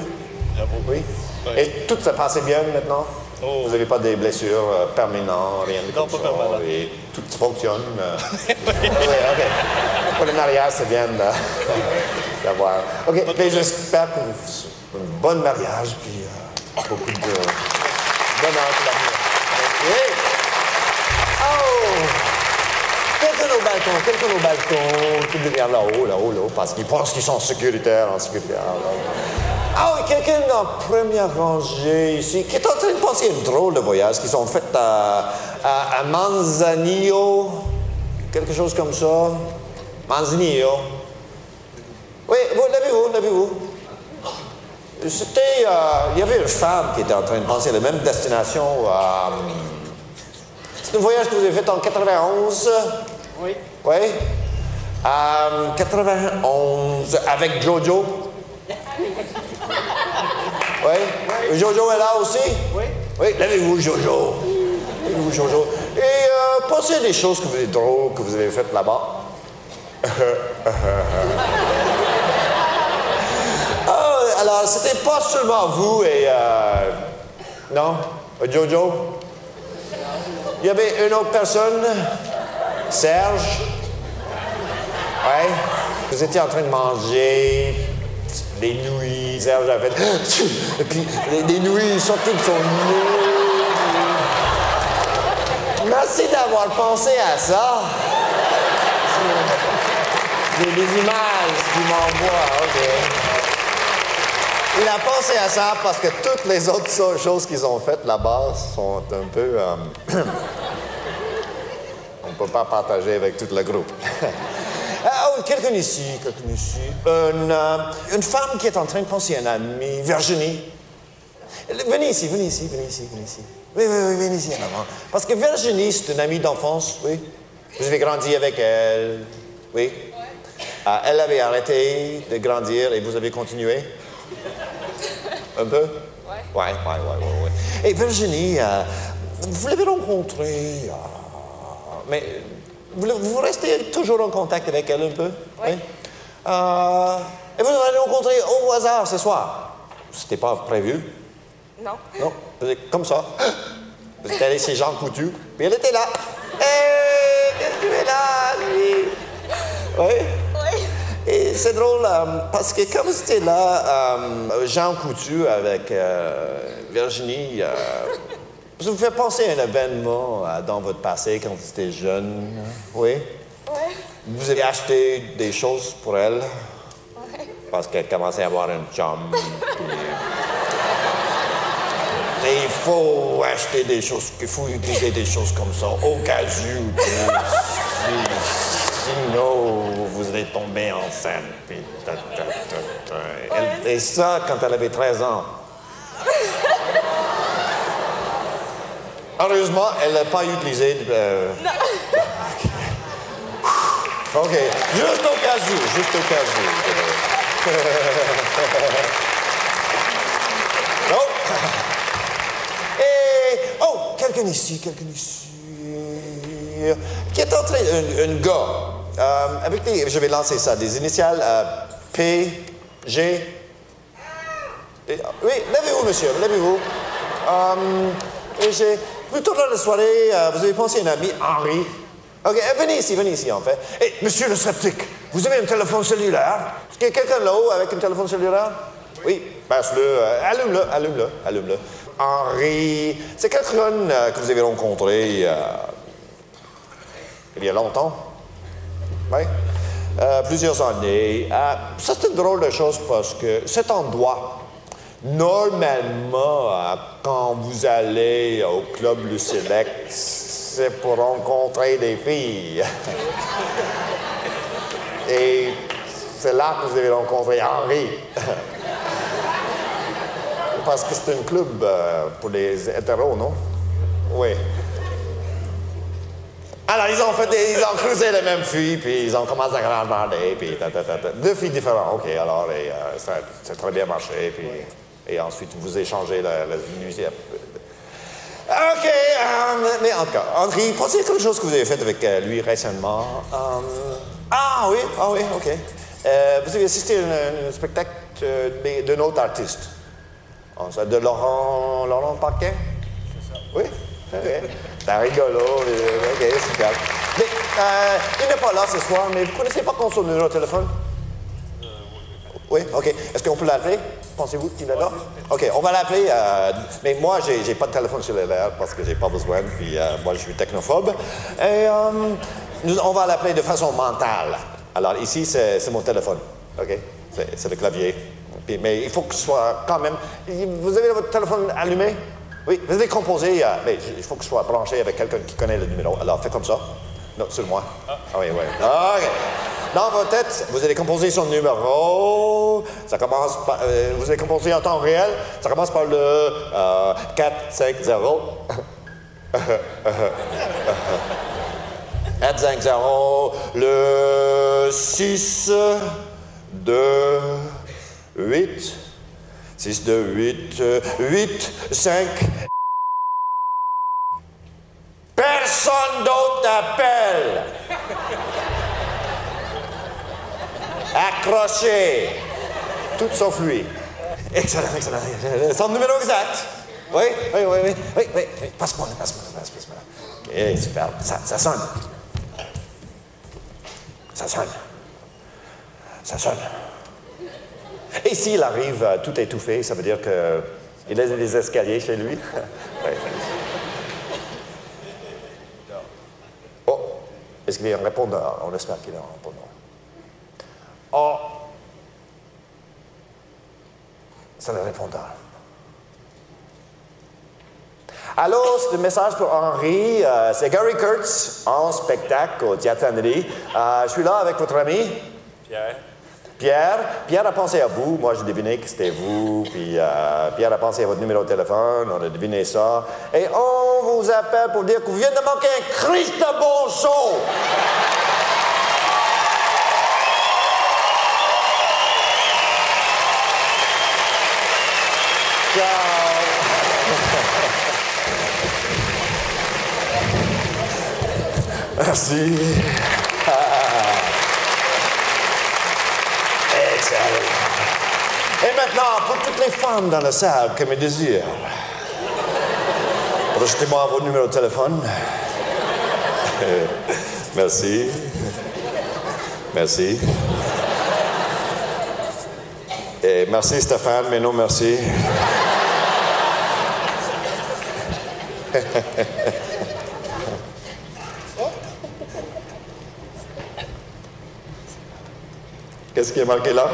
Oui. Oui. Et tout se passait bien maintenant? Oh. Vous n'avez pas des blessures euh, permanentes, rien de Non, pas permanent. Et tout fonctionne. euh. oui, OK. Pour le mariage, c'est bien d'avoir. OK, mais j'espère que vous un bon mariage, puis euh, beaucoup de bonheur pour l'avenir. Oui. Oh! Quelqu'un au balcon, quelqu'un au balcon, tout derrière là-haut, là-haut, là-haut, parce qu'ils pensent qu'ils sont sécuritaires, en sécuritaire. là. Ah oui, quelqu'un dans la première rangée ici, qui est en train de penser à une drôle de voyage qu'ils ont fait à, à, à Manzanillo, quelque chose comme ça. Manzanillo. Oui, vous l'avez-vous, l'avez-vous? C'était, euh, il y avait une femme qui était en train de penser à la même destination. euh, c'est un voyage que vous avez fait en 91? Oui. Oui. Euh, 91 avec Jojo. Oui. Jojo est là aussi? Oui. Oui, levez-vous, Jojo. Levez-vous, Jojo. Et euh, pensez à des choses que vous avez drôles que vous avez faites là-bas. Ah, alors, c'était pas seulement vous et. euh, non? Jojo? Il y avait une autre personne? Serge? Ouais. Vous étiez en train de manger des nouilles. Serge a fait. Des nouilles sortaient de son. Merci d'avoir pensé à ça. Des, des images qui m'envoient. Il a pensé à ça parce que toutes les autres choses qu'ils ont faites là-bas sont un peu. euh, on ne peut pas partager avec tout le groupe. Ah, oh, quelqu'un ici, quelqu'un ici. Une, euh, une femme qui est en train de penser à un ami, Virginie. Venez ici, venez ici, venez ici, venez ici. Oui, oui, oui, venez ici en avant. Parce que Virginie, c'est une amie d'enfance, oui. Vous avez grandi avec elle, oui. Ah, elle avait arrêté de grandir et vous avez continué? Un peu? Oui. Oui, oui, oui, oui. Et Virginie, euh, vous l'avez rencontrée, euh, mais vous, vous restez toujours en contact avec elle un peu? Oui. Euh, et vous l'avez rencontrée au hasard ce soir? C'était pas prévu? Non. Non, vous êtes comme ça. Vous êtes allé chez Jean Coutu, puis elle était là. Hé, qu'est-ce que tu fais là, lui? Oui? Oui. Et c'est drôle euh, parce que comme c'était là, euh, Jean Coutu avec Virginie, ça vous fait penser à un événement euh, dans votre passé quand vous étiez jeune, oui? Oui. Vous avez acheté des choses pour elle? Oui. parce qu'elle commençait à avoir un chum. puis- Et il faut acheter des choses, il faut utiliser des choses comme ça au cas où. puis Sinon, vous allez tomber enceinte. puis et ça, quand elle avait 13 ans. Heureusement, elle n'a pas utilisé. euh, OK. Juste au cas où, juste au cas où. non? Et. Oh, quelqu'un ici, quelqu'un ici. Qui est en train. Un, un gars. euh, avec des. Je vais lancer ça. Des initiales euh, P, G. Et- oui, levez-vous, monsieur, levez-vous. Euh, et j'ai. Dans la soirée, euh, vous avez pensé à un ami, Henri. OK, euh, venez ici, venez ici, en fait. Et, monsieur le sceptique, vous avez un téléphone cellulaire? Est-ce qu'il y a quelqu'un là-haut avec un téléphone cellulaire? Oui, passe-le. euh, allume-le, allume-le, allume-le. Henri, c'est quelqu'un euh, que vous avez rencontré il y a longtemps. Oui. Plusieurs années. Ça, c'est une drôle de chose parce que cet endroit, normalement, quand vous allez au club Le Select, c'est pour rencontrer des filles. Et c'est là que vous avez rencontré Henri. Parce que c'est un club euh, pour les hétéros, non? Oui. Alors, ils ont fait des- ils ont creusé les mêmes filles, puis ils ont commencé à grandir, puis ta, ta, deux filles différentes. OK, alors, euh, ça, ça a très bien marché, puis... Et ensuite, vous échangez la, la nuit. OK, euh, mais en tout cas, Henri, pensez à quelque chose que vous avez fait avec euh, lui récemment. Euh, ah oui, ah oui, ok. Euh, vous avez assisté à un, un spectacle d'un autre artiste. De Laurent, Laurent Paquin? C'est ça. Oui? ok. C'est rigolo. ok, super. Mais, euh, il n'est pas là ce soir, mais vous connaissez pas son numéro de téléphone? Oui, OK. Est-ce qu'on peut l'appeler? Pensez-vous qu'il est là? OK, on va l'appeler. euh, mais moi, j'ai pas de téléphone cellulaire parce que j'ai pas besoin, puis euh, moi, je suis technophobe. Et euh, nous, on va l'appeler de façon mentale. Alors, ici, c'est mon téléphone. OK? C'est le clavier. Puis, mais il faut que ce soit quand même... Vous avez votre téléphone allumé? Oui, vous allez composer, euh, mais il faut que ce soit branché avec quelqu'un qui connaît le numéro. Alors, faites comme ça. Non, sur moi. Ah oui, oui. OK. Dans votre tête, vous allez composer son numéro. Ça commence par... euh, vous allez composer en temps réel. Ça commence par le euh, 4, 5, 0. 4, 5, 0. Le 6, 2, 8. 6, 2, 8. 8, 5, Personne d'autre n'appelle. Accroché. Tout sauf lui. Excellent, excellent. Son numéro exact. Oui, oui, oui, oui. Oui, oui, oui. Passe-moi, passe-moi, passe-moi. OK. Ça, sonne. Ça sonne. Ça sonne. Et s'il arrive tout étouffé, ça veut dire qu'il a des escaliers chez lui? Oh, est-ce qu'il y a un répondeur? On espère qu'il y a un répondeur. Oh, c'est le répondeur. Allô, c'est un message pour Henri. Euh, c'est Gary Kurtz en spectacle au Saint-Denis. Euh, je suis là avec votre ami. Pierre. Pierre, Pierre a pensé à vous. Moi, j'ai deviné que c'était vous. Puis euh, Pierre a pensé à votre numéro de téléphone. On a deviné ça. Et on vous appelle pour dire que vous venez de manquer un Christ de bon show. Merci. Excellent. Et maintenant, pour toutes les femmes dans la salle qui me désirent, rejetez-moi vos numéros de téléphone. Merci. Merci. Et merci Stéphane, mais non merci. Qu'est-ce qui est marqué là?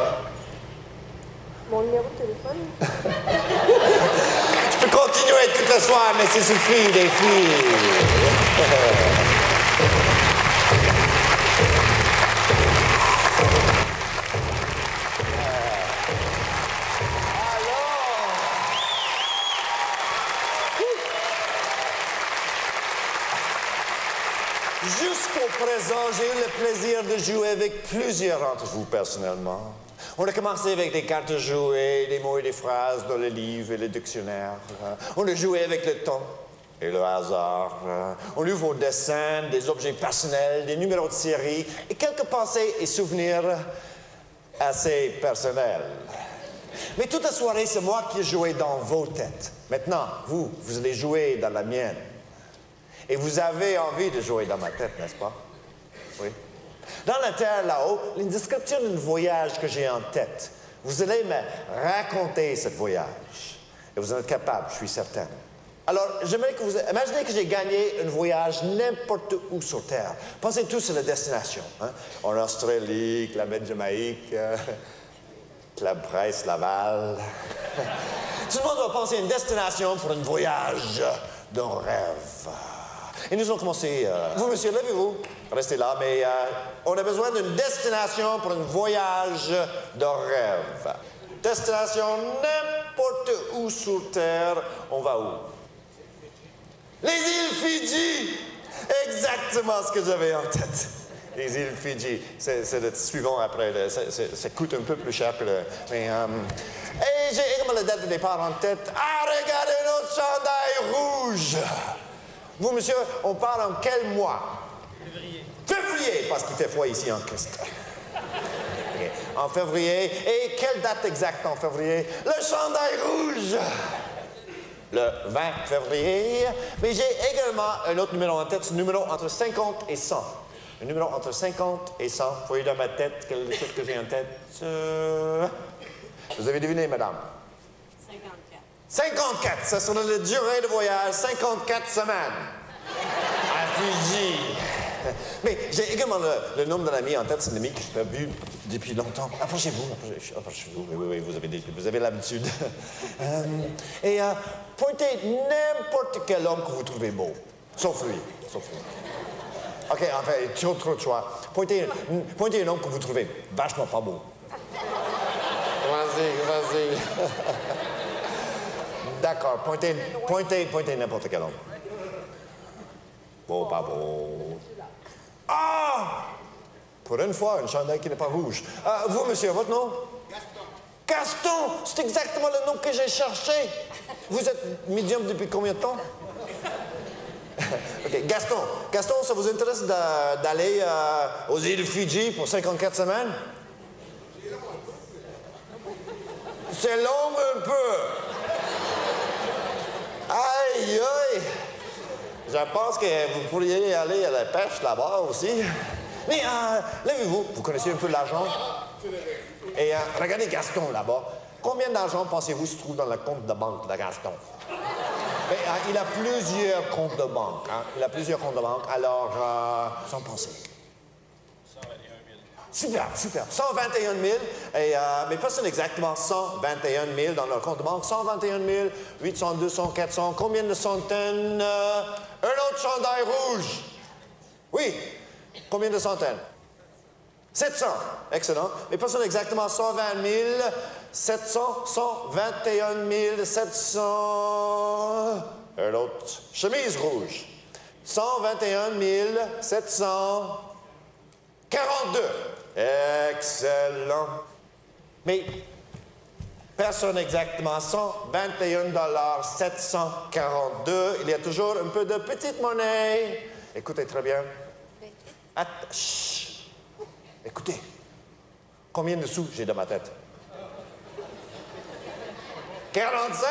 Mon numéro de téléphone. Je peux continuer toute la soirée, mais c'est suffit des filles. présent, j'ai eu le plaisir de jouer avec plusieurs d'entre vous personnellement. On a commencé avec des cartes jouées, des mots et des phrases dans le livre et le dictionnaire. Euh, On a joué avec le temps et le hasard. On eu vos dessins, des objets personnels, des numéros de série et quelques pensées et souvenirs assez personnels. Mais toute la soirée, c'est moi qui ai joué dans vos têtes. Maintenant, vous, vous allez jouer dans la mienne. Et vous avez envie de jouer dans ma tête, n'est-ce pas? Oui. Dans la terre là-haut, une description d'un voyage que j'ai en tête. Vous allez me raconter ce voyage. Et vous en êtes capable, je suis certain. Alors, j'aimerais que vous... Imaginez que j'ai gagné un voyage n'importe où sur Terre. Pensez tous à la destination. Hein? En Australie, Club de Jamaïque, euh, Club Price, Laval. Tout le monde va penser à une destination pour un voyage de rêve. Et nous allons commencer. euh, vous, monsieur, levez-vous. Restez là, mais euh, on a besoin d'une destination pour un voyage de rêve. Destination n'importe où sur Terre. On va où? Les îles Fidji! Exactement ce que j'avais en tête. Les îles Fidji. C'est le suivant après. ça coûte un peu plus cher que le. Mais. euh, et j'ai également la date de départ en tête. Ah, regardez notre chandail rouge! Vous, monsieur, on parle en quel mois? Février. Février, parce qu'il fait froid ici en Christ. En février. Et quelle date exacte en février? Le chandail rouge! Le 20 février. Mais j'ai également un autre numéro en tête, un numéro entre 50 et 100. Un numéro entre 50 et 100. Vous voyez dans ma tête que j'ai en tête? Euh, Vous avez deviné, madame? 54. 54, ça sera la durée de voyage, 54 semaines. À Fiji. Mais j'ai également le, le nom d'un ami en tête, c'est un ami que je n'ai pas vu depuis longtemps. Approchez-vous, approchez- approchez-vous. Oui, oui, vous avez, vous avez l'habitude. Euh, et euh, pointez n'importe quel homme que vous trouvez beau. Sauf lui. Sauf lui. OK, enfin, trop, trop de choix. Pointez, pointez un homme que vous trouvez vachement pas beau. Vas-y, vas-y. D'accord, pointez, pointez, pointez n'importe quel homme. Beau, pas beau. Ah! Pour une fois, un chandail qui n'est pas rouge. Ah, vous, monsieur, votre nom? Gaston. Gaston! C'est exactement le nom que j'ai cherché. Vous êtes médium depuis combien de temps? OK, Gaston. Gaston, ça vous intéresse d'a- d'aller euh, aux îles Fidji pour 54 semaines? C'est long un peu. Aïe, aïe! Je pense que vous pourriez aller à la pêche là-bas aussi. Mais euh, levez-vous, vous connaissez un peu l'argent? Et euh, regardez Gaston là-bas. Combien d'argent pensez-vous se trouve dans le compte de banque de Gaston? Mais, euh, il a plusieurs comptes de banque. hein. Il a plusieurs comptes de banque. Alors, euh, sans penser. 121 000. Super, super. 121 000. Et, euh, mais personne exactement 121 000 dans leur compte de banque. 121 000, 800, 200, 400. Combien de centaines? Euh, un autre chandail rouge. Oui. Combien de centaines? 700. Excellent. Mais personne exactement 120 000, 700, 121 000, 700. Un autre. Chemise rouge. 121 700. 42. Excellent. Mais personne exactement 121 742. Il y a toujours un peu de petite monnaie. Écoutez très bien. Écoutez. Combien de sous j'ai dans ma tête? 45!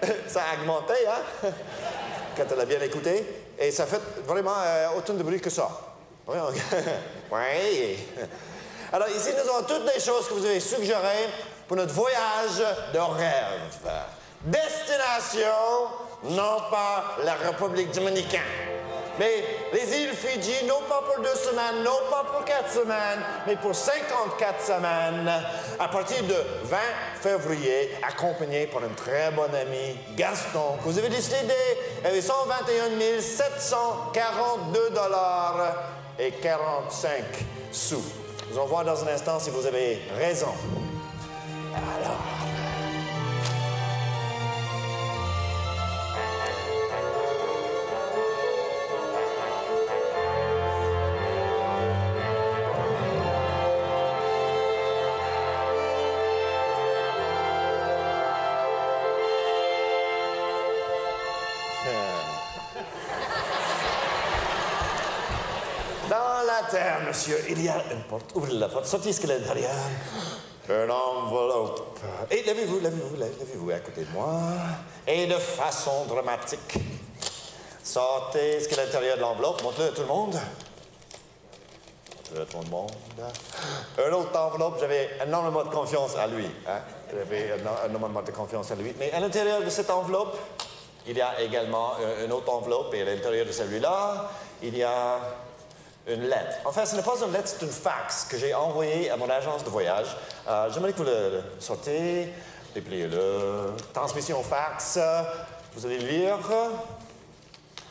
Ça a augmenté, hein? Quand elle a bien écouté. Et ça fait vraiment euh, autant de bruit que ça. Oui. Alors ici, nous avons toutes les choses que vous avez suggérées pour notre voyage de rêve. Destination, non pas la République dominicaine, mais les îles Fidji, non pas pour deux semaines, non pas pour quatre semaines, mais pour 54 semaines, à partir de 20 février, accompagné par un très bon ami, Gaston, que vous avez décidé avec 121 742 dollars et 45 sous. Nous allons voir dans un instant si vous avez raison. Monsieur, il y a une porte. Ouvrez la porte, sortez ce qu'il y a à l'intérieur. Une enveloppe. Et levez-vous, levez-vous, levez-vous à côté de moi. Et de façon dramatique. Sortez ce qu'il y a à l'intérieur de l'enveloppe. Montrez-le à tout le monde. Montrez-le à tout le monde. Une autre enveloppe, j'avais énormément de confiance à lui. Hein? J'avais éno- énormément de confiance à lui. Mais à l'intérieur de cette enveloppe, il y a également euh, une autre enveloppe. Et à l'intérieur de celui-là, il y a une lettre. En fait, ce n'est pas une lettre, c'est une fax que j'ai envoyée à mon agence de voyage. Euh, J'aimerais que vous le, le sortez, dépliez-le. Transmission fax. Vous allez lire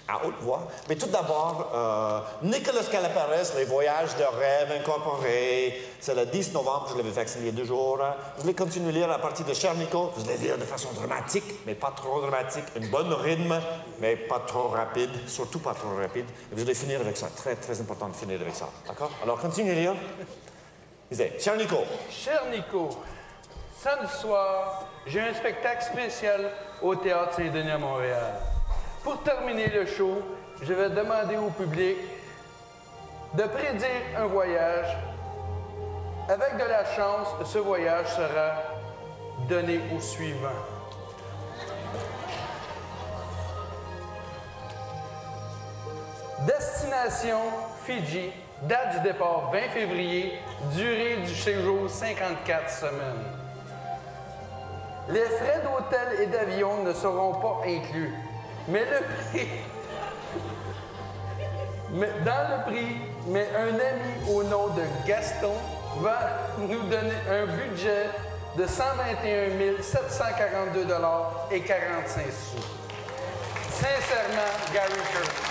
à haute voix. Mais tout d'abord, euh, Nicolas Calapares, les voyages de rêve incorporés. C'est le 10 novembre, je l'avais vacciné il deux jours. Vous allez continuer à lire à partir de Chernico. Vous allez lire de façon dramatique, mais pas trop dramatique. Une bonne rythme, mais pas trop rapide. Surtout pas trop rapide. Et vous allez finir avec ça. Très, très important de finir avec ça. D'accord? Alors, continuez à lire. Lisez. Chernico. Cher Nico, samedi soir, j'ai un spectacle spécial au Théâtre Saint-Denis à Montréal. Pour terminer le show, je vais demander au public de prédire un voyage. Avec de la chance, ce voyage sera donné au suivant. Destination Fidji, date du départ 20 février, durée du séjour 54 semaines. Les frais d'hôtel et d'avion ne seront pas inclus, mais le prix mais dans le prix, mais un ami au nom de Gaston va nous donner un budget de 121 742 et 45 sous. Sincèrement, Gary Kerr.